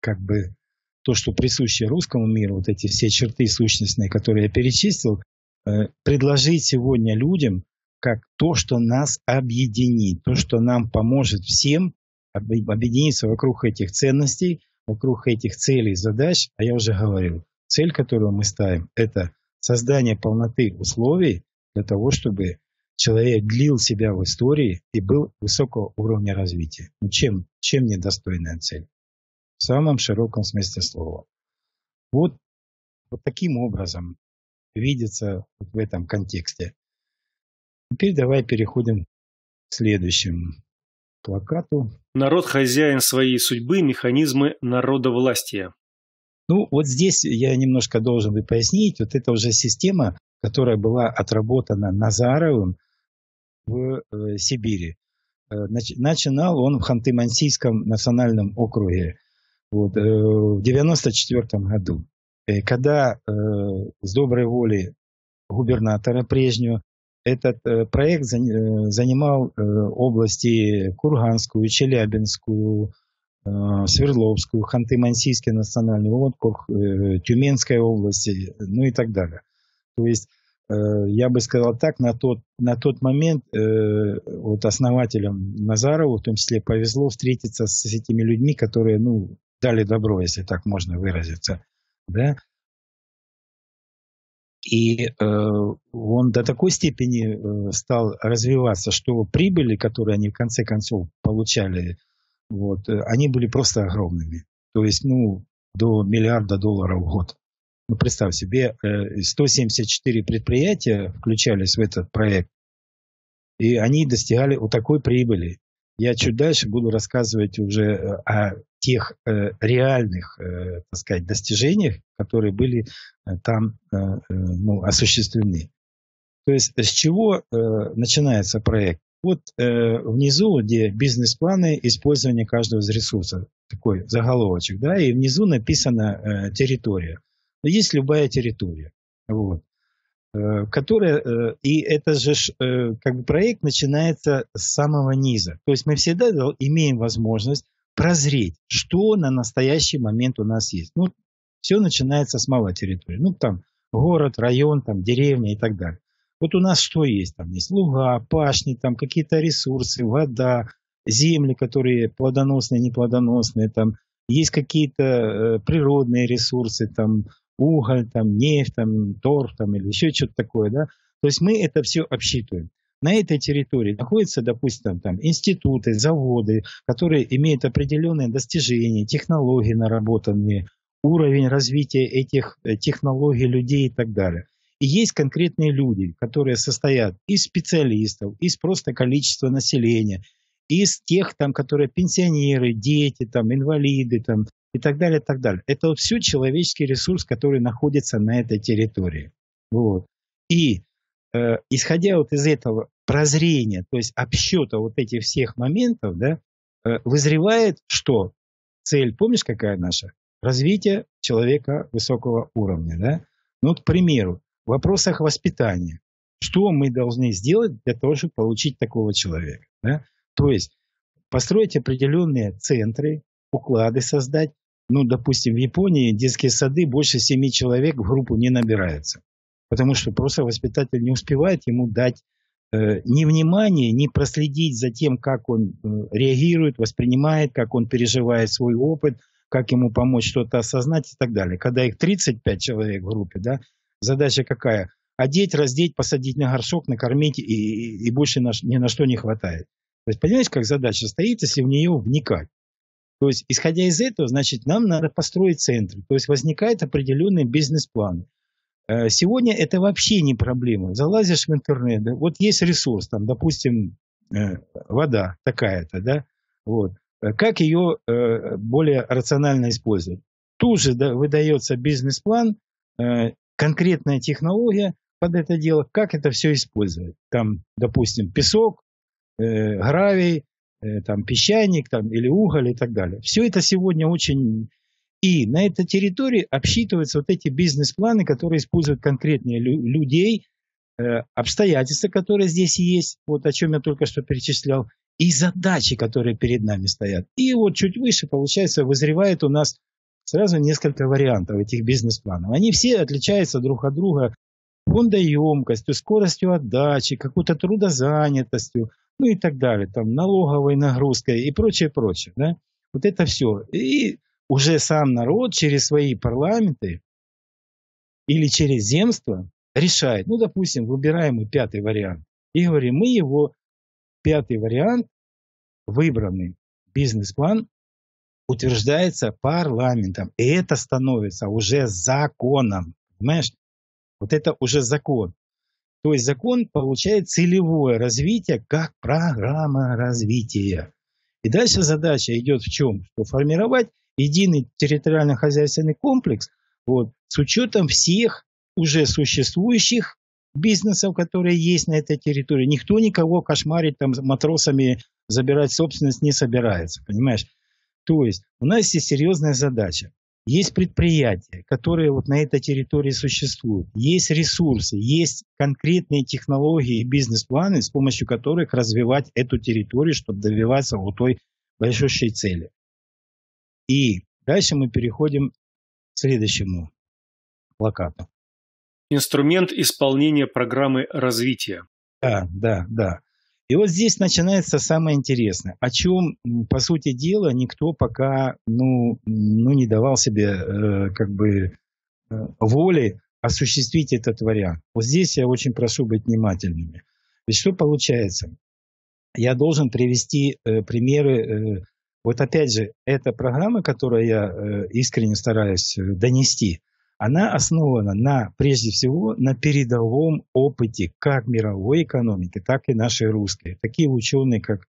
как бы, то, что присуще русскому миру, вот эти все черты сущностные, которые я перечислил, э, предложить сегодня людям как то, что нас объединит, то, что нам поможет всем объединиться вокруг этих ценностей, вокруг этих целей, задач, а я уже говорил, Цель, которую мы ставим, это создание полноты условий для того, чтобы человек длил себя в истории и был высокого уровня развития. Ну, чем, чем недостойная цель? В самом широком смысле слова. Вот, вот таким образом видится вот в этом контексте. Теперь давай переходим к следующему плакату. Народ хозяин своей судьбы, механизмы народовластия. Ну, вот здесь я немножко должен бы пояснить. Вот это уже система, которая была отработана Назаровым в э, Сибири. Э, начинал он в Ханты-Мансийском национальном округе вот, э, в 1994 году. Э, когда э, с доброй воли губернатора прежнего этот э, проект э, занимал области Курганскую, Челябинскую, Свердловскую, Ханты-Мансийский национальный округ, э, Тюменской области, ну и так далее. То есть э, я бы сказал так, на тот, на тот момент вот основателям Назарову в том числе повезло встретиться с этими людьми, которые ну, дали добро, если так можно выразиться. Да? И э, он до такой степени э, стал развиваться, что прибыли, которые они в конце концов получали, вот, э, они были просто огромными. То есть, ну, до миллиарда долларов в год. Ну, представь себе, 174 э, предприятия включались в этот проект, и они достигали вот такой прибыли. Я чуть дальше буду рассказывать уже э, о тех реальных, так сказать, достижениях, которые были там ну, осуществлены. То есть с чего начинается проект? Вот э, внизу, где бизнес-планы использования каждого из ресурсов, такой заголовочек, да, и внизу написана э, территория. Есть любая территория. Вот. Э, которая, э, и это же э, как бы проект начинается с самого низа. То есть мы всегда имеем возможность прозреть, что на настоящий момент у нас есть. Ну, все начинается с малой территории. Ну, там город, район, там деревня и так далее. Вот у нас что есть? Там есть луга, пашни, там какие-то ресурсы, вода, земли, которые плодоносные, неплодоносные, там есть какие-то э, природные ресурсы, там уголь, там, нефть, там, торф там, или еще что-то такое. Да? То есть мы это все обсчитываем. На этой территории находятся, допустим, там, институты, заводы, которые имеют определенные достижения, технологии наработанные, уровень развития этих э, технологий людей и так далее. Есть конкретные люди, которые состоят из специалистов, из просто количества населения, из тех, там, которые пенсионеры, дети, там, инвалиды, там, и так далее, и так далее. Это вот все человеческий ресурс, который находится на этой территории. Вот. И э, исходя вот из этого прозрения, то есть обсчета вот этих всех моментов, да, э, вызревает что? Цель, помнишь, какая наша? Развитие человека высокого уровня. Да? Ну, вот, к примеру, в вопросах воспитания. Что мы должны сделать для того, чтобы получить такого человека? Да? То есть построить определенные центры, уклады создать. Ну, допустим, в Японии детские сады больше семи человек в группу не набираются. Потому что просто воспитатель не успевает ему дать э, ни внимания, ни проследить за тем, как он э, реагирует, воспринимает, как он переживает свой опыт, как ему помочь что-то осознать и так далее. Когда их 35 человек в группе, да, задача какая? Одеть, раздеть, посадить на горшок, накормить и, и, больше на, ни на что не хватает. То есть, понимаете, как задача стоит, если в нее вникать? То есть, исходя из этого, значит, нам надо построить центры. То есть, возникает определенный бизнес-план. Э, сегодня это вообще не проблема. Залазишь в интернет, да, вот есть ресурс, там, допустим, э, вода такая-то, да, вот. Э, как ее более рационально использовать? Тут же да, выдается бизнес-план, конкретная технология под это дело, как это все использовать. Там, допустим, песок, гравий, Э, там, песчаник там, или уголь и так далее. Все это сегодня очень... И на этой территории обсчитываются вот эти бизнес-планы, которые используют конкретные лю- людей, э, обстоятельства, которые здесь есть, вот о чем я только что перечислял, и задачи, которые перед нами стоят. И вот чуть выше, получается, вызревает у нас сразу несколько вариантов этих бизнес-планов. Они все отличаются друг от друга фондоемкостью, скоростью отдачи, какой-то трудозанятостью, ну и так далее, там налоговой нагрузкой и прочее, прочее. Да? Вот это все. И уже сам народ через свои парламенты или через земство решает, ну, допустим, выбираем мы пятый вариант. И говорим, мы его, пятый вариант, выбранный бизнес-план, утверждается парламентом. И это становится уже законом. Понимаешь? Вот это уже закон. То есть закон получает целевое развитие как программа развития. И дальше задача идет в чем? Что формировать единый территориально-хозяйственный комплекс вот, с учетом всех уже существующих бизнесов, которые есть на этой территории. Никто никого кошмарить там матросами, забирать собственность не собирается, понимаешь? То есть у нас есть серьезная задача есть предприятия, которые вот на этой территории существуют, есть ресурсы, есть конкретные технологии и бизнес-планы, с помощью которых развивать эту территорию, чтобы добиваться вот той большущей цели. И дальше мы переходим к следующему плакату. Инструмент исполнения программы развития. Да, да, да. И вот здесь начинается самое интересное, о чем, по сути дела, никто пока ну, ну, не давал себе э, как бы э, воли осуществить этот вариант. Вот здесь я очень прошу быть внимательными. Ведь что получается? Я должен привести э, примеры. Э, вот опять же, эта программа, которую я э, искренне стараюсь э, донести, она основана на, прежде всего, на передовом опыте как мировой экономики, так и нашей русской. Такие ученые, как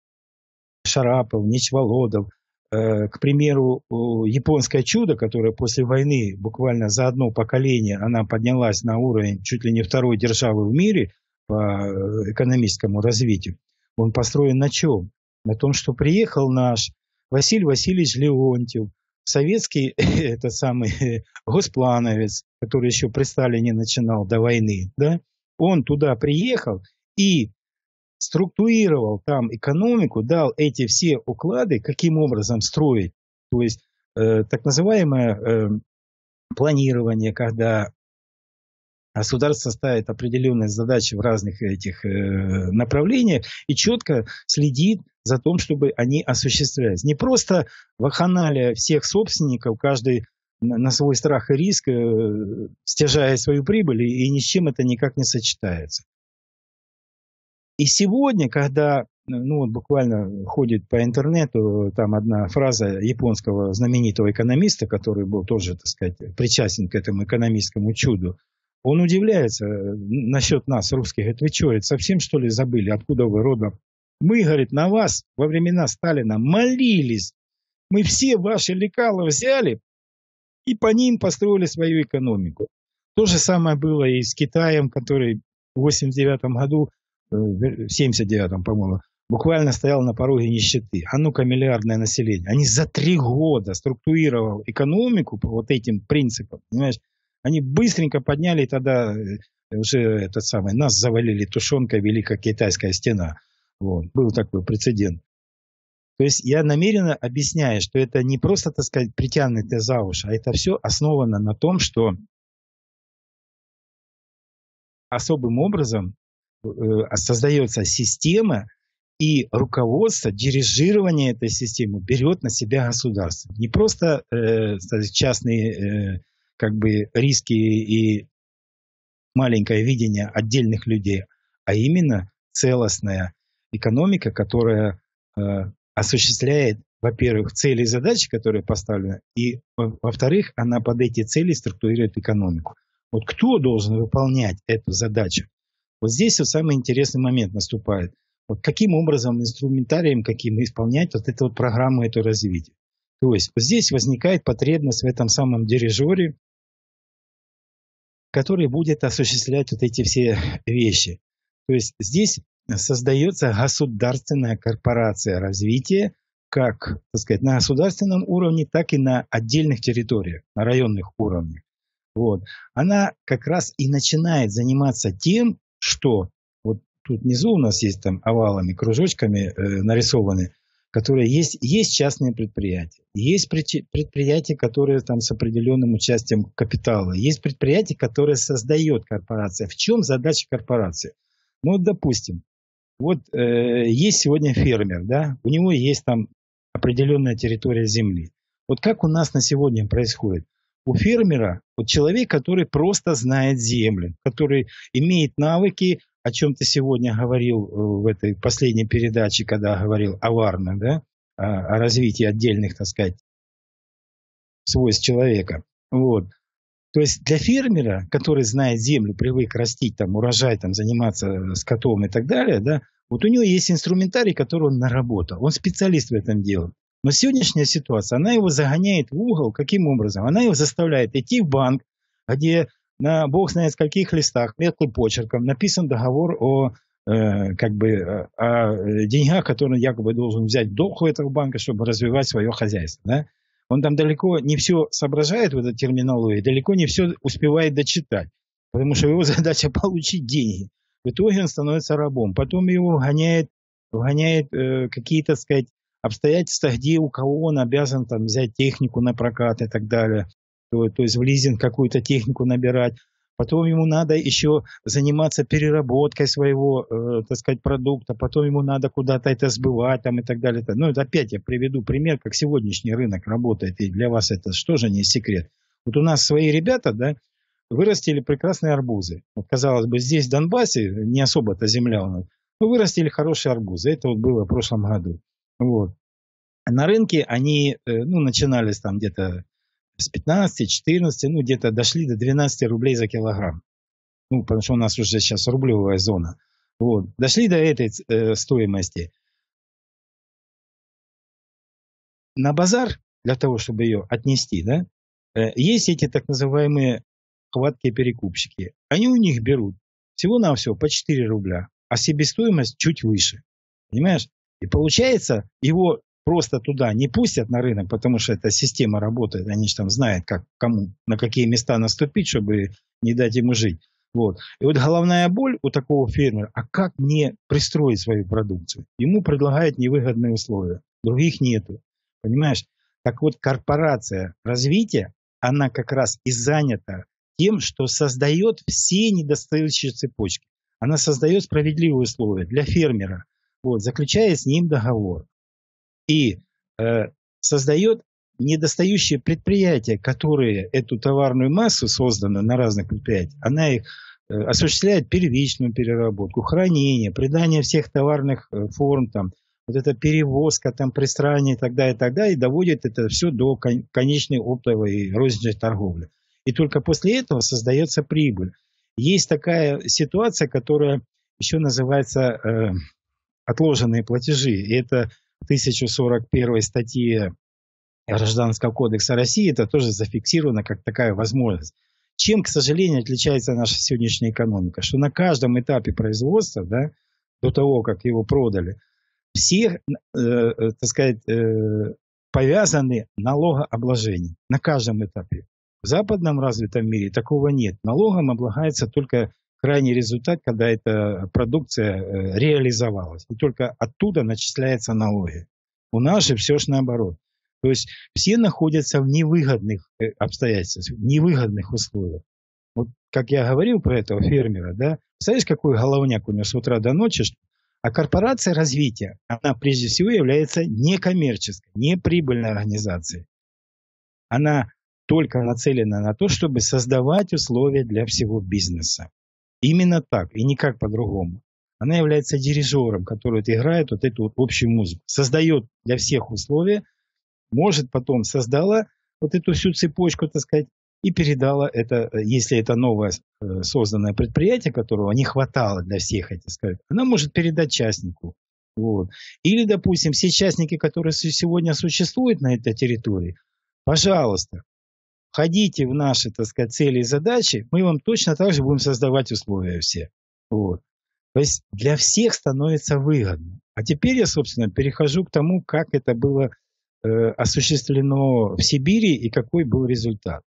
Шарапов, Нечволодов, э, к примеру, японское чудо, которое после войны буквально за одно поколение она поднялась на уровень чуть ли не второй державы в мире по экономическому развитию, он построен на чем? На том, что приехал наш Василий Васильевич Леонтьев, советский это самый госплановец, который еще при Сталине начинал до войны, да, он туда приехал и структурировал там экономику, дал эти все уклады, каким образом строить. То есть э, так называемое э, планирование, когда государство ставит определенные задачи в разных этих э, направлениях и четко следит за тем, чтобы они осуществлялись. Не просто ваханалия всех собственников, каждый на свой страх и риск э, стяжая свою прибыль, и ни с чем это никак не сочетается. И сегодня, когда ну, вот буквально ходит по интернету там одна фраза японского знаменитого экономиста, который был тоже, так сказать, причастен к этому экономическому чуду, он удивляется э, насчет нас, русских. Говорит, вы что, это совсем что ли забыли, откуда вы родом? Мы, говорит, на вас во времена Сталина молились. Мы все ваши лекала взяли и по ним построили свою экономику. То же самое было и с Китаем, который в 89 году Э, в 79-м, по-моему, буквально стоял на пороге нищеты. А ну-ка, миллиардное население. Они за три года структурировал экономику по вот этим принципам, понимаешь? Они быстренько подняли, тогда э, уже этот самый, нас завалили тушенкой Великая Китайская стена. Вот. Был такой прецедент. То есть я намеренно объясняю, что это не просто, так сказать, притянутые за уши, а это все основано на том, что особым образом Э, создается система, и руководство, дирижирование этой системы берет на себя государство. Не просто э, частные э, как бы риски и маленькое видение отдельных людей, а именно целостная экономика, которая э, осуществляет, во-первых, цели и задачи, которые поставлены, и, во-вторых, она под эти цели структурирует экономику. Вот кто должен выполнять эту задачу? Вот здесь вот самый интересный момент наступает. Вот каким образом, инструментарием каким исполнять вот эту вот программу, это развитие. То есть вот здесь возникает потребность в этом самом дирижере, который будет осуществлять вот эти все вещи. То есть здесь создается государственная корпорация развития, как так сказать, на государственном уровне, так и на отдельных территориях, на районных уровнях. Вот. Она как раз и начинает заниматься тем, что вот тут внизу у нас есть там овалами, кружочками э, нарисованы, которые есть, есть частные предприятия, есть предприятия, которые там с определенным участием капитала, есть предприятия, которые создает корпорация. В чем задача корпорации? Ну, вот, допустим, вот э, есть сегодня фермер, да, у него есть там определенная территория земли. Вот как у нас на сегодня происходит? у фермера вот человек, который просто знает землю, который имеет навыки, о чем ты сегодня говорил э, в этой последней передаче, когда говорил о Варне, да, о развитии отдельных, так сказать, свойств человека. Вот. То есть для фермера, который знает землю, привык растить там урожай, там, заниматься скотом и так далее, да, вот у него есть инструментарий, который он наработал. Он специалист в этом деле. Но сегодняшняя ситуация, она его загоняет в угол. Каким образом? Она его заставляет идти в банк, где на бог знает скольких листах, мелким почерком написан договор о э, как бы э, о деньгах, которые он якобы должен взять долг у этого банка, чтобы развивать свое хозяйство. Да? Он там далеко не все соображает в этой терминологии, далеко не все успевает дочитать, потому что его задача получить деньги. В итоге он становится рабом. Потом его вгоняет, вгоняет э, какие-то, сказать, обстоятельства, где у кого он обязан там, взять технику на прокат и так далее. То, то есть в лизинг какую-то технику набирать. Потом ему надо еще заниматься переработкой своего, э, так сказать, продукта. Потом ему надо куда-то это сбывать там, и так далее. Ну, это опять я приведу пример, как сегодняшний рынок работает. И для вас это что же не секрет. Вот у нас свои ребята, да, вырастили прекрасные арбузы. Вот, казалось бы, здесь, в Донбассе, не особо-то земля у нас, но вырастили хорошие арбузы. Это вот было в прошлом году. Вот. На рынке они э, ну, начинались там где-то с 15, 14, ну где-то дошли до 12 рублей за килограмм. Ну, потому что у нас уже сейчас рублевая зона. Вот. Дошли до этой э, стоимости. На базар, для того, чтобы ее отнести, да, э, есть эти так называемые хваткие перекупщики. Они у них берут всего-навсего по 4 рубля, а себестоимость чуть выше. Понимаешь? И получается, его просто туда не пустят на рынок, потому что эта система работает, они же там знают, как, кому, на какие места наступить, чтобы не дать ему жить. Вот. И вот головная боль у такого фермера, а как мне пристроить свою продукцию? Ему предлагают невыгодные условия, других нету. Понимаешь? Так вот, корпорация развития, она как раз и занята тем, что создает все недостающие цепочки. Она создает справедливые условия для фермера, вот, заключая с ним договор и э, создает недостающие предприятия, которые эту товарную массу, созданную на разных предприятиях, она их э, осуществляет первичную переработку, хранение, придание всех товарных э, форм, там, вот эта перевозка, там, пристраивание и так далее, и так далее, и доводит это все до кон- конечной оптовой и розничной торговли. И только после этого создается прибыль. Есть такая ситуация, которая еще называется э, отложенные платежи. И это 1041 статье Гражданского кодекса России это тоже зафиксировано как такая возможность. Чем, к сожалению, отличается наша сегодняшняя экономика? Что на каждом этапе производства, да, до того, как его продали, все, э, э, так сказать, э, повязаны налогообложением на каждом этапе. В западном развитом мире такого нет. Налогом облагается только крайний результат, когда эта продукция э, реализовалась. И только оттуда начисляются налоги. У нас же все же наоборот. То есть все находятся в невыгодных э, обстоятельствах, в невыгодных условиях. Вот как я говорил про этого фермера, да, представляешь, какой головняк у него с утра до ночи, а корпорация развития, она прежде всего является некоммерческой, неприбыльной организацией. Она только нацелена на то, чтобы создавать условия для всего бизнеса. Именно так, и никак по-другому. Она является дирижером, который вот играет вот эту вот общую музыку, создает для всех условия, может потом создала вот эту всю цепочку, так сказать, и передала это, если это новое э, созданное предприятие, которого не хватало для всех этих, сказать, она может передать частнику. Вот. Или, допустим, все частники, которые сегодня существуют на этой территории, пожалуйста, входите в наши, так сказать, цели и задачи, мы вам точно так же будем создавать условия все. Вот. То есть для всех становится выгодно. А теперь я, собственно, перехожу к тому, как это было э, осуществлено в Сибири и какой был результат.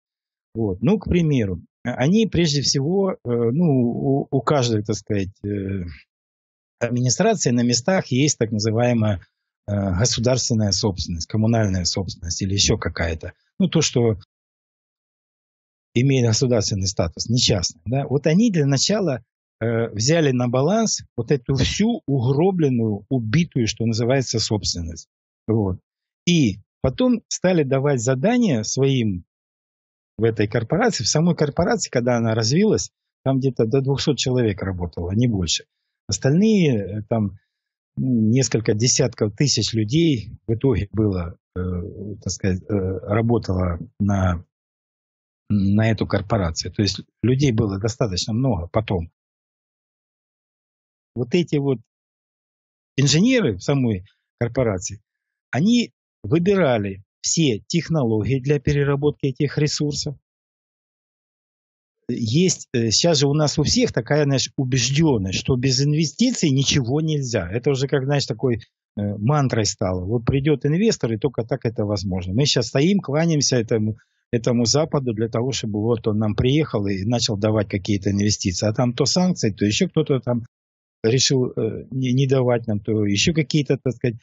Вот. Ну, к примеру, они прежде всего, э, ну, у, у каждой, так сказать, э, администрации на местах есть так называемая э, государственная собственность, коммунальная собственность или еще какая-то. Ну, то, что имеет государственный статус, не. Да? Вот они для начала э, взяли на баланс вот эту всю угробленную, убитую, что называется, собственность. Вот. И потом стали давать задания своим в этой корпорации, в самой корпорации, когда она развилась, там где-то до 200 человек работало, не больше. Остальные э, там несколько десятков тысяч людей в итоге было, э, так сказать, э, работало на на эту корпорацию. То есть людей было достаточно много потом. Вот эти вот инженеры в самой корпорации, они выбирали все технологии для переработки этих ресурсов. Есть, э, сейчас же у нас у всех такая, знаешь, убежденность, что без инвестиций ничего нельзя. Это уже, как, знаешь, такой э, мантрой стало. Вот придет инвестор, и только так это возможно. Мы сейчас стоим, кланяемся этому этому Западу для того, чтобы вот он нам приехал и начал давать какие-то инвестиции. А там то санкции, то еще кто-то там решил э, не, давать нам, то еще какие-то, так сказать,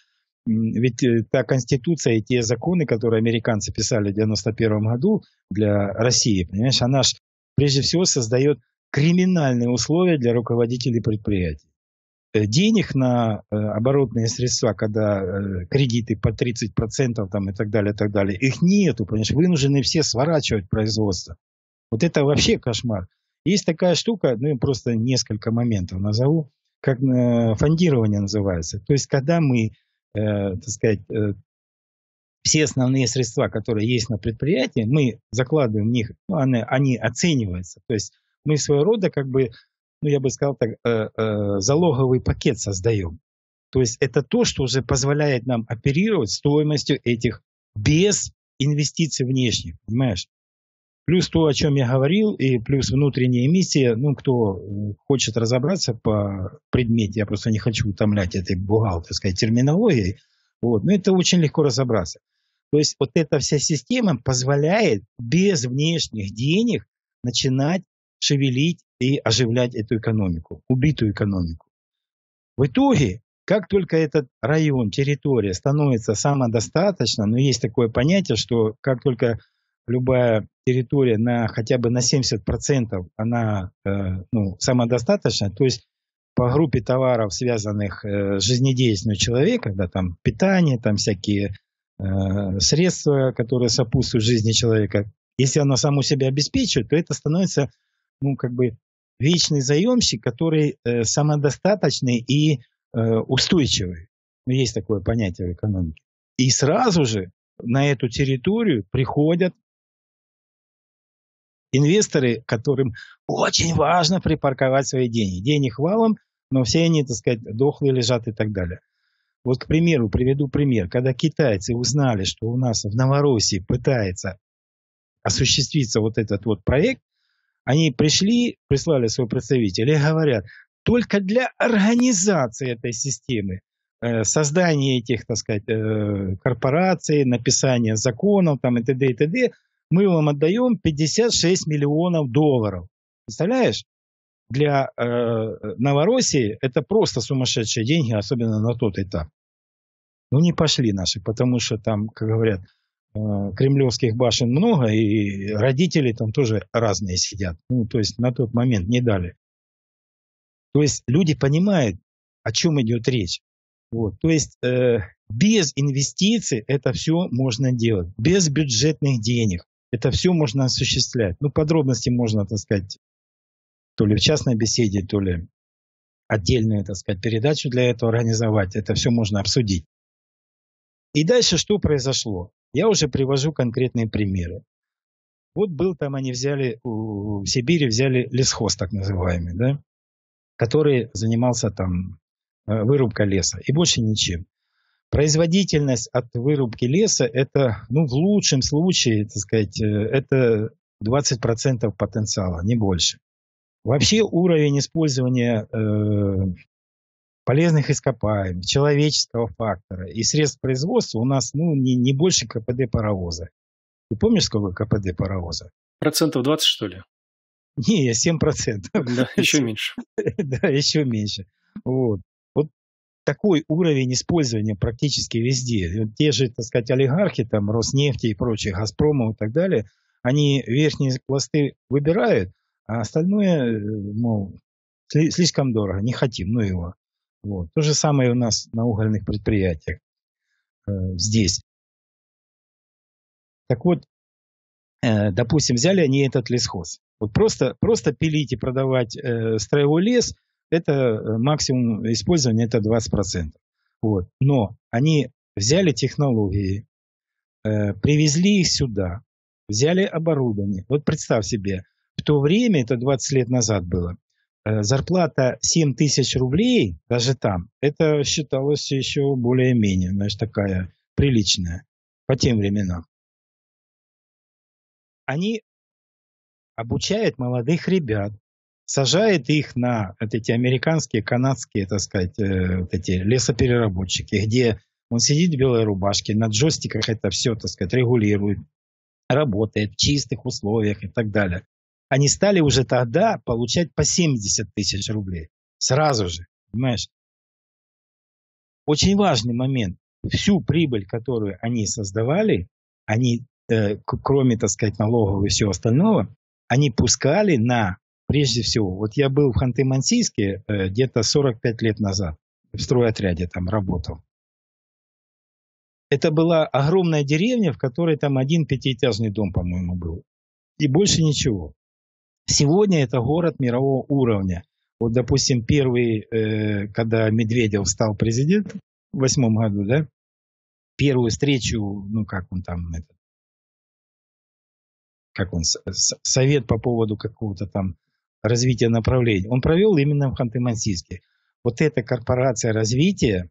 ведь э, та конституция и те законы, которые американцы писали в 91 году для России, понимаешь, она же прежде всего создает криминальные условия для руководителей предприятий. Э, денег на э, оборотные средства, когда э, кредиты по 30% там, и так далее, и так далее, их нету, понимаешь, вынуждены все сворачивать производство. Вот это вообще кошмар. Есть такая штука, ну, просто несколько моментов назову, как э, фондирование называется. То есть, когда мы, так сказать, все основные средства, которые есть на предприятии, мы закладываем в них, ну, они, они оцениваются. То есть, мы своего рода, как бы, ну, я бы сказал так, э, э, залоговый пакет создаем. То есть, это то, что уже позволяет нам оперировать стоимостью этих без инвестиций внешних, понимаешь? Плюс то, о чем я говорил, и плюс внутренняя эмиссия. Ну, кто э, хочет разобраться по предмете, я просто не хочу утомлять этой бухгалтерской терминологией, вот, но это очень легко разобраться. То есть вот эта вся система позволяет без внешних денег начинать шевелить и оживлять эту экономику, убитую экономику. В итоге, как только этот район, территория становится самодостаточно, но есть такое понятие, что как только любая территория на хотя бы на 70% она э, ну, самодостаточна, то есть по группе товаров, связанных э, с жизнедеятельностью человека, да, там питание, там всякие э, средства, которые сопутствуют жизни человека, если она саму себя обеспечивает, то это становится, ну, как бы вечный заемщик, который э, самодостаточный и э, устойчивый. Ну, есть такое понятие в экономике. И сразу же на эту территорию приходят инвесторы, которым очень важно припарковать свои деньги. Денег валом, но все они, так сказать, дохлые лежат и так далее. Вот, к примеру, приведу пример. Когда китайцы узнали, что у нас в Новороссии пытается осуществиться вот этот вот проект, они пришли, прислали своего представителя и говорят, только для организации этой системы, э, создания этих, так сказать, э, корпораций, написания законов там, и т.д. и т.д., мы вам отдаем 56 миллионов долларов. Представляешь? Для э, Новороссии это просто сумасшедшие деньги, особенно на тот этап. Ну, не пошли наши, потому что там, как говорят, кремлевских башен много, и родители там тоже разные сидят. Ну, то есть на тот момент не дали. То есть люди понимают, о чем идет речь. Вот. То есть э, без инвестиций это все можно делать, без бюджетных денег это все можно осуществлять. Ну, подробности можно, так сказать, то ли в частной беседе, то ли отдельную, так сказать, передачу для этого организовать. Это все можно обсудить. И дальше что произошло? Я уже привожу конкретные примеры. Вот был там, они взяли, в Сибири взяли лесхоз так называемый, да, который занимался там э, вырубкой леса и больше ничем. Производительность от вырубки леса это, ну, в лучшем случае, так сказать, э, это 20% потенциала, не больше. Вообще уровень использования э, полезных ископаемых, человеческого фактора и средств производства у нас ну, не, не больше КПД паровоза. Ты помнишь, сколько КПД паровоза? Процентов 20, что ли? Не, 7 процентов. Да, еще меньше. Да, еще меньше. Вот такой уровень использования практически везде. Те же, так сказать, олигархи, там, Роснефти и прочие, Газпрома и так далее, они верхние пласты выбирают, а остальное, мол, слишком дорого, не хотим, ну его. Вот. То же самое у нас на угольных предприятиях э, здесь. Так вот, э, допустим, взяли они этот лесхоз. Вот просто, просто пилить и продавать э, строевой лес – это э, максимум использования это 20%. Вот. Но они взяли технологии, э, привезли их сюда, взяли оборудование. Вот представь себе, в то время, это 20 лет назад было, зарплата 7 тысяч рублей, даже там, это считалось еще более-менее, знаешь, такая приличная по тем временам. Они обучают молодых ребят, сажает их на вот эти американские, канадские, так сказать, э, вот эти лесопереработчики, где он сидит в белой рубашке, на джойстиках это все, так сказать, регулирует, работает в чистых условиях и так далее. Они стали уже тогда получать по 70 тысяч рублей. Сразу же, понимаешь? Очень важный момент. Всю прибыль, которую они создавали, они, э, кроме, так сказать, налогов и всего остального, они пускали на прежде всего, вот я был в Ханты-Мансийске э, где-то 45 лет назад, в стройотряде там работал. Это была огромная деревня, в которой там один пятиэтажный дом, по-моему, был. И больше ничего. Сегодня это город мирового уровня. Вот, допустим, первый, э, когда Медведев стал президентом в восьмом году, да, первую встречу, ну, как он там, это, как он, совет по поводу какого-то там развития направлений, он провел именно в Ханты-Мансийске. Вот эта корпорация развития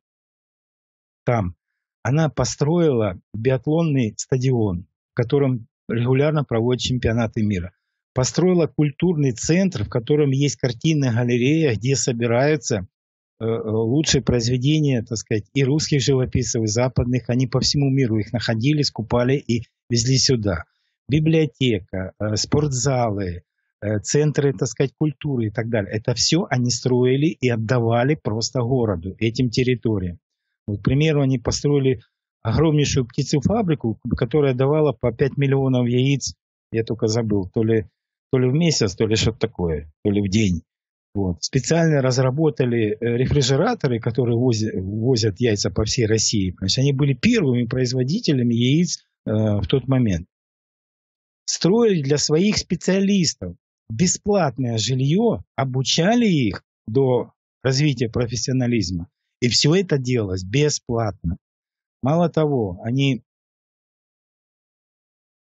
там, она построила биатлонный стадион, в котором регулярно проводят чемпионаты мира. Построила культурный центр, в котором есть картинная галерея, где собираются э, э, лучшие произведения, так сказать, и русских живописцев, и западных. Они по всему миру их находили, скупали и везли сюда. Библиотека, э, спортзалы, центры, так сказать, культуры и так далее. Это все они строили и отдавали просто городу, этим территориям. Вот, к примеру, они построили огромнейшую птицефабрику, которая давала по 5 миллионов яиц, я только забыл, то ли, то ли в месяц, то ли что-то такое, то ли в день. Вот. Специально разработали э, рефрижераторы, которые возят, яйца по всей России. Есть они были первыми производителями яиц э, в тот момент. Строили для своих специалистов бесплатное жилье, обучали их до развития профессионализма. И все это делалось бесплатно. Мало того, они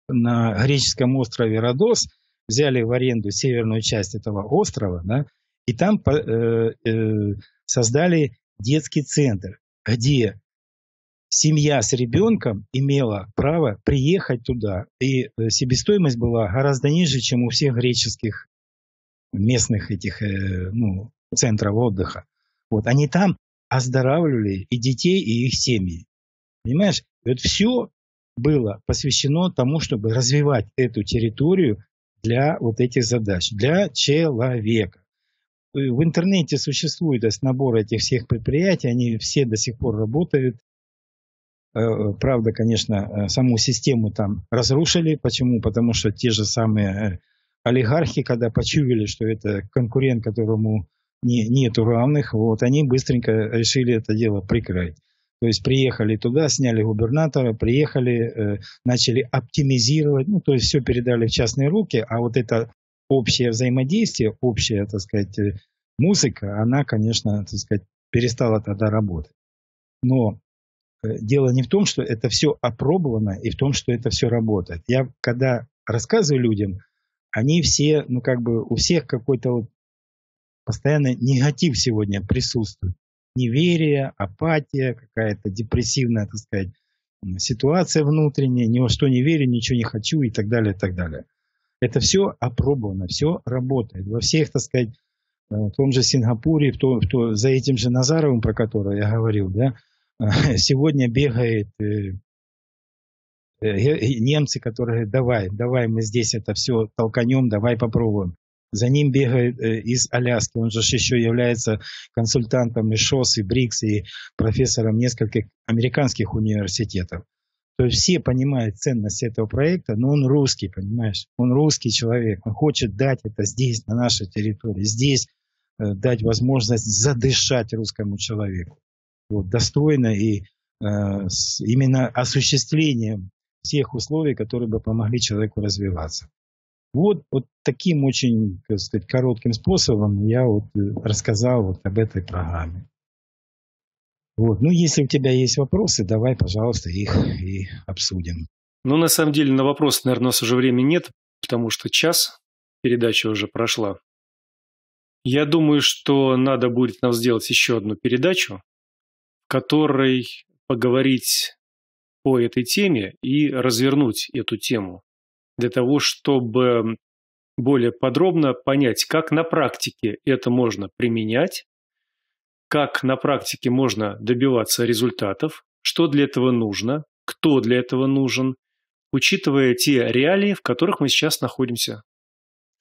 на греческом острове Родос взяли в аренду северную часть этого острова, да, и там э, э, создали детский центр, где семья с ребенком имела право приехать туда. И э, себестоимость была гораздо ниже, чем у всех греческих местных этих э, ну, центров отдыха. Вот они там оздоравливали и детей, и их семьи. Понимаешь? И вот все было посвящено тому, чтобы развивать эту территорию для вот этих задач, для человека. В интернете существует набор этих всех предприятий, они все до сих пор работают. Э, правда, конечно, э, саму систему там разрушили. Почему? Потому что те же самые э, олигархи, когда почуяли, что это конкурент, которому не, нету равных, вот, они быстренько решили это дело прикрыть. То есть приехали туда, сняли губернатора, приехали, э, начали оптимизировать, ну, то есть все передали в частные руки, а вот это общее взаимодействие, общая, так сказать, э, музыка, она, конечно, так сказать, перестала тогда работать. Но э, дело не в том, что это все опробовано и в том, что это все работает. Я когда рассказываю людям, они все, ну как бы у всех какой-то вот постоянно негатив сегодня присутствует. Неверие, апатия, какая-то депрессивная, так сказать, ситуация внутренняя, ни во что не верю, ничего не хочу и так далее, и так далее. Это все опробовано, все работает. Во всех, так сказать, э, в том же Сингапуре, в том, в том, за этим же Назаровым, про которого я говорил, да, сегодня бегает э, э, немцы, которые говорят, давай, давай мы здесь это все толканем, давай попробуем. За ним бегает э, из Аляски. Он же еще является консультантом и ШОС, и БРИКС, и профессором нескольких американских университетов. То есть все понимают ценность этого проекта, но он русский, понимаешь? Он русский человек. Он хочет дать это здесь, на нашей территории. Здесь э, дать возможность задышать русскому человеку. Вот, достойно и э, с именно осуществлением всех условий, которые бы помогли человеку развиваться. Вот, вот таким очень, так сказать, коротким способом я вот э, рассказал вот об этой программе. Вот. Ну, если у тебя есть вопросы, давай, пожалуйста, их и обсудим. Ну, на самом деле, на вопрос, наверное, у нас уже времени нет, потому что час передачи уже прошла. Я думаю, что надо будет нам сделать еще одну передачу, в которой поговорить по этой теме и развернуть эту тему для того, чтобы более подробно понять, как на практике это можно применять, как на практике можно добиваться результатов, что для этого нужно, кто для этого нужен, учитывая те реалии, в которых мы сейчас находимся.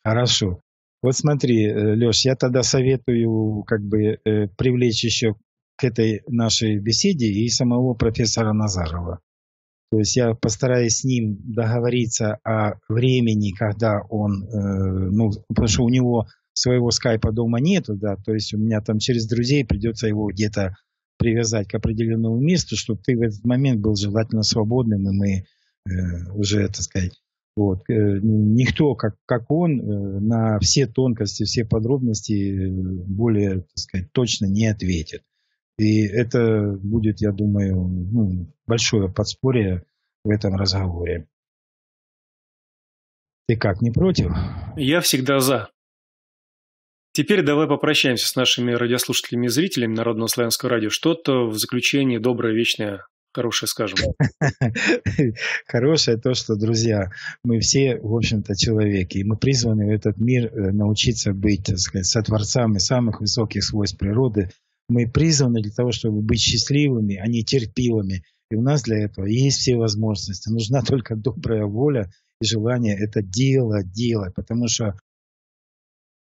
Хорошо. Вот смотри, э, Леш, я тогда советую как бы э, привлечь еще к этой нашей беседе и самого профессора Назарова. То есть я постараюсь с ним договориться о времени, когда он, э, ну, потому что у него своего скайпа дома нету, да, то есть у меня там через друзей придется его где-то привязать к определенному месту, чтобы ты в этот момент был желательно свободным, и мы э, уже, так сказать, Вот. Э, никто, как, как он, э, на все тонкости, все подробности более так сказать, точно не ответит. И это будет, я думаю, ну, большое подспорье в этом разговоре. Ты как, не против? Я всегда за. Теперь давай попрощаемся с нашими радиослушателями и зрителями Народного славянского радио. Что-то в заключении доброе, вечное, хорошее скажем. Хорошее то, что, друзья, мы все, в общем-то, человеки. И мы призваны в этот мир э, научиться быть, так сказать, сотворцами самых высоких свойств природы. Мы призваны для того, чтобы быть счастливыми, а не терпилами. И у нас для этого есть все возможности. Нужна только добрая воля и желание это делать, делать. Потому что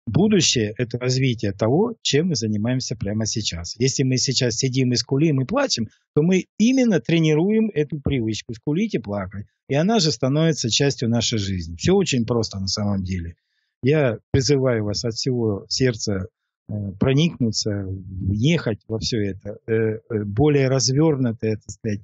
будущее – это развитие того, чем мы занимаемся прямо сейчас. Если мы сейчас сидим и скулим и плачем, то мы именно тренируем эту привычку – скулить и плакать. И она же становится частью нашей жизни. Все очень просто на самом деле. Я призываю вас от всего сердца проникнуться, ехать во все это, э, э, более развернутое, так сказать,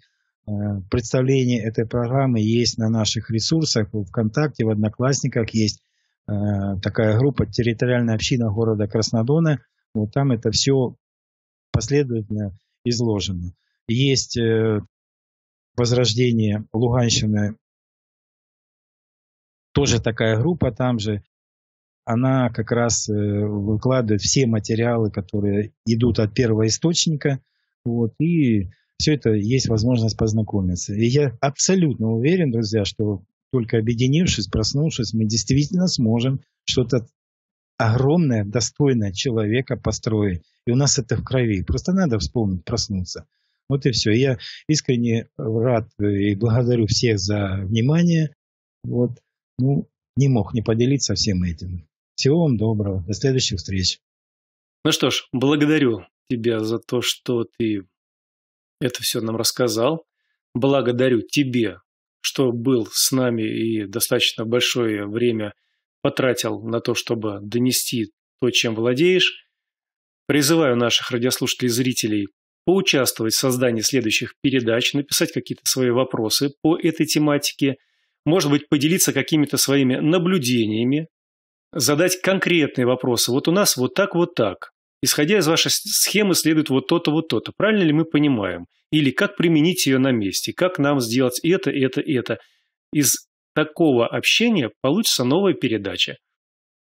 представление этой программы есть на наших ресурсах, в ВКонтакте, в Одноклассниках есть Э, такая группа территориальная община города Краснодона. Вот там это все последовательно изложено. Есть э, возрождение Луганщины, тоже такая группа там же. Она как раз э, выкладывает все материалы, которые идут от первого источника. Вот, и все это есть возможность познакомиться. И я абсолютно уверен, друзья, что только объединившись, проснувшись, мы действительно сможем что-то огромное, достойное человека построить. И у нас это в крови. Просто надо вспомнить, проснуться. Вот и все. Я искренне рад и благодарю всех за внимание. Вот. Ну, не мог не поделиться всем этим. Всего вам доброго. До следующих встреч. Ну что ж, благодарю тебя за то, что ты это все нам рассказал. Благодарю тебе что был с нами и достаточно большое время потратил на то, чтобы донести то, чем владеешь. Призываю наших радиослушателей и зрителей поучаствовать в создании следующих передач, написать какие-то свои вопросы по этой тематике, может быть, поделиться какими-то своими наблюдениями, задать конкретные вопросы. Вот у нас вот так, вот так. Исходя из вашей схемы следует вот то-то, вот то-то. Правильно ли мы понимаем? Или как применить ее на месте? Как нам сделать это, это, это? Из такого общения получится новая передача,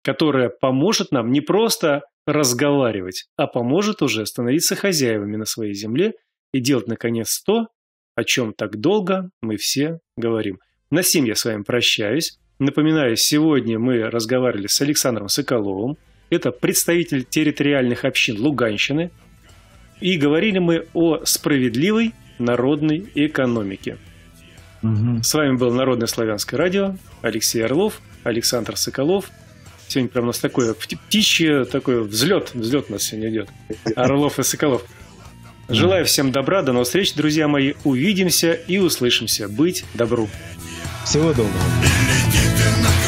которая поможет нам не просто разговаривать, а поможет уже становиться хозяевами на своей земле и делать, наконец, то, о чем так долго мы все говорим. На сим я с вами прощаюсь. Напоминаю, сегодня мы разговаривали с Александром Соколовым, это представитель территориальных общин Луганщины. И говорили мы о справедливой народной экономике. Угу. С вами был Народное славянское радио, Алексей Орлов, Александр Соколов. Сегодня прям у нас такое птичье, такой взлет, взлет у нас сегодня идет. Орлов и Соколов. Желаю всем добра, до новых встреч, друзья мои. Увидимся и услышимся. Быть добру. Всего доброго. in the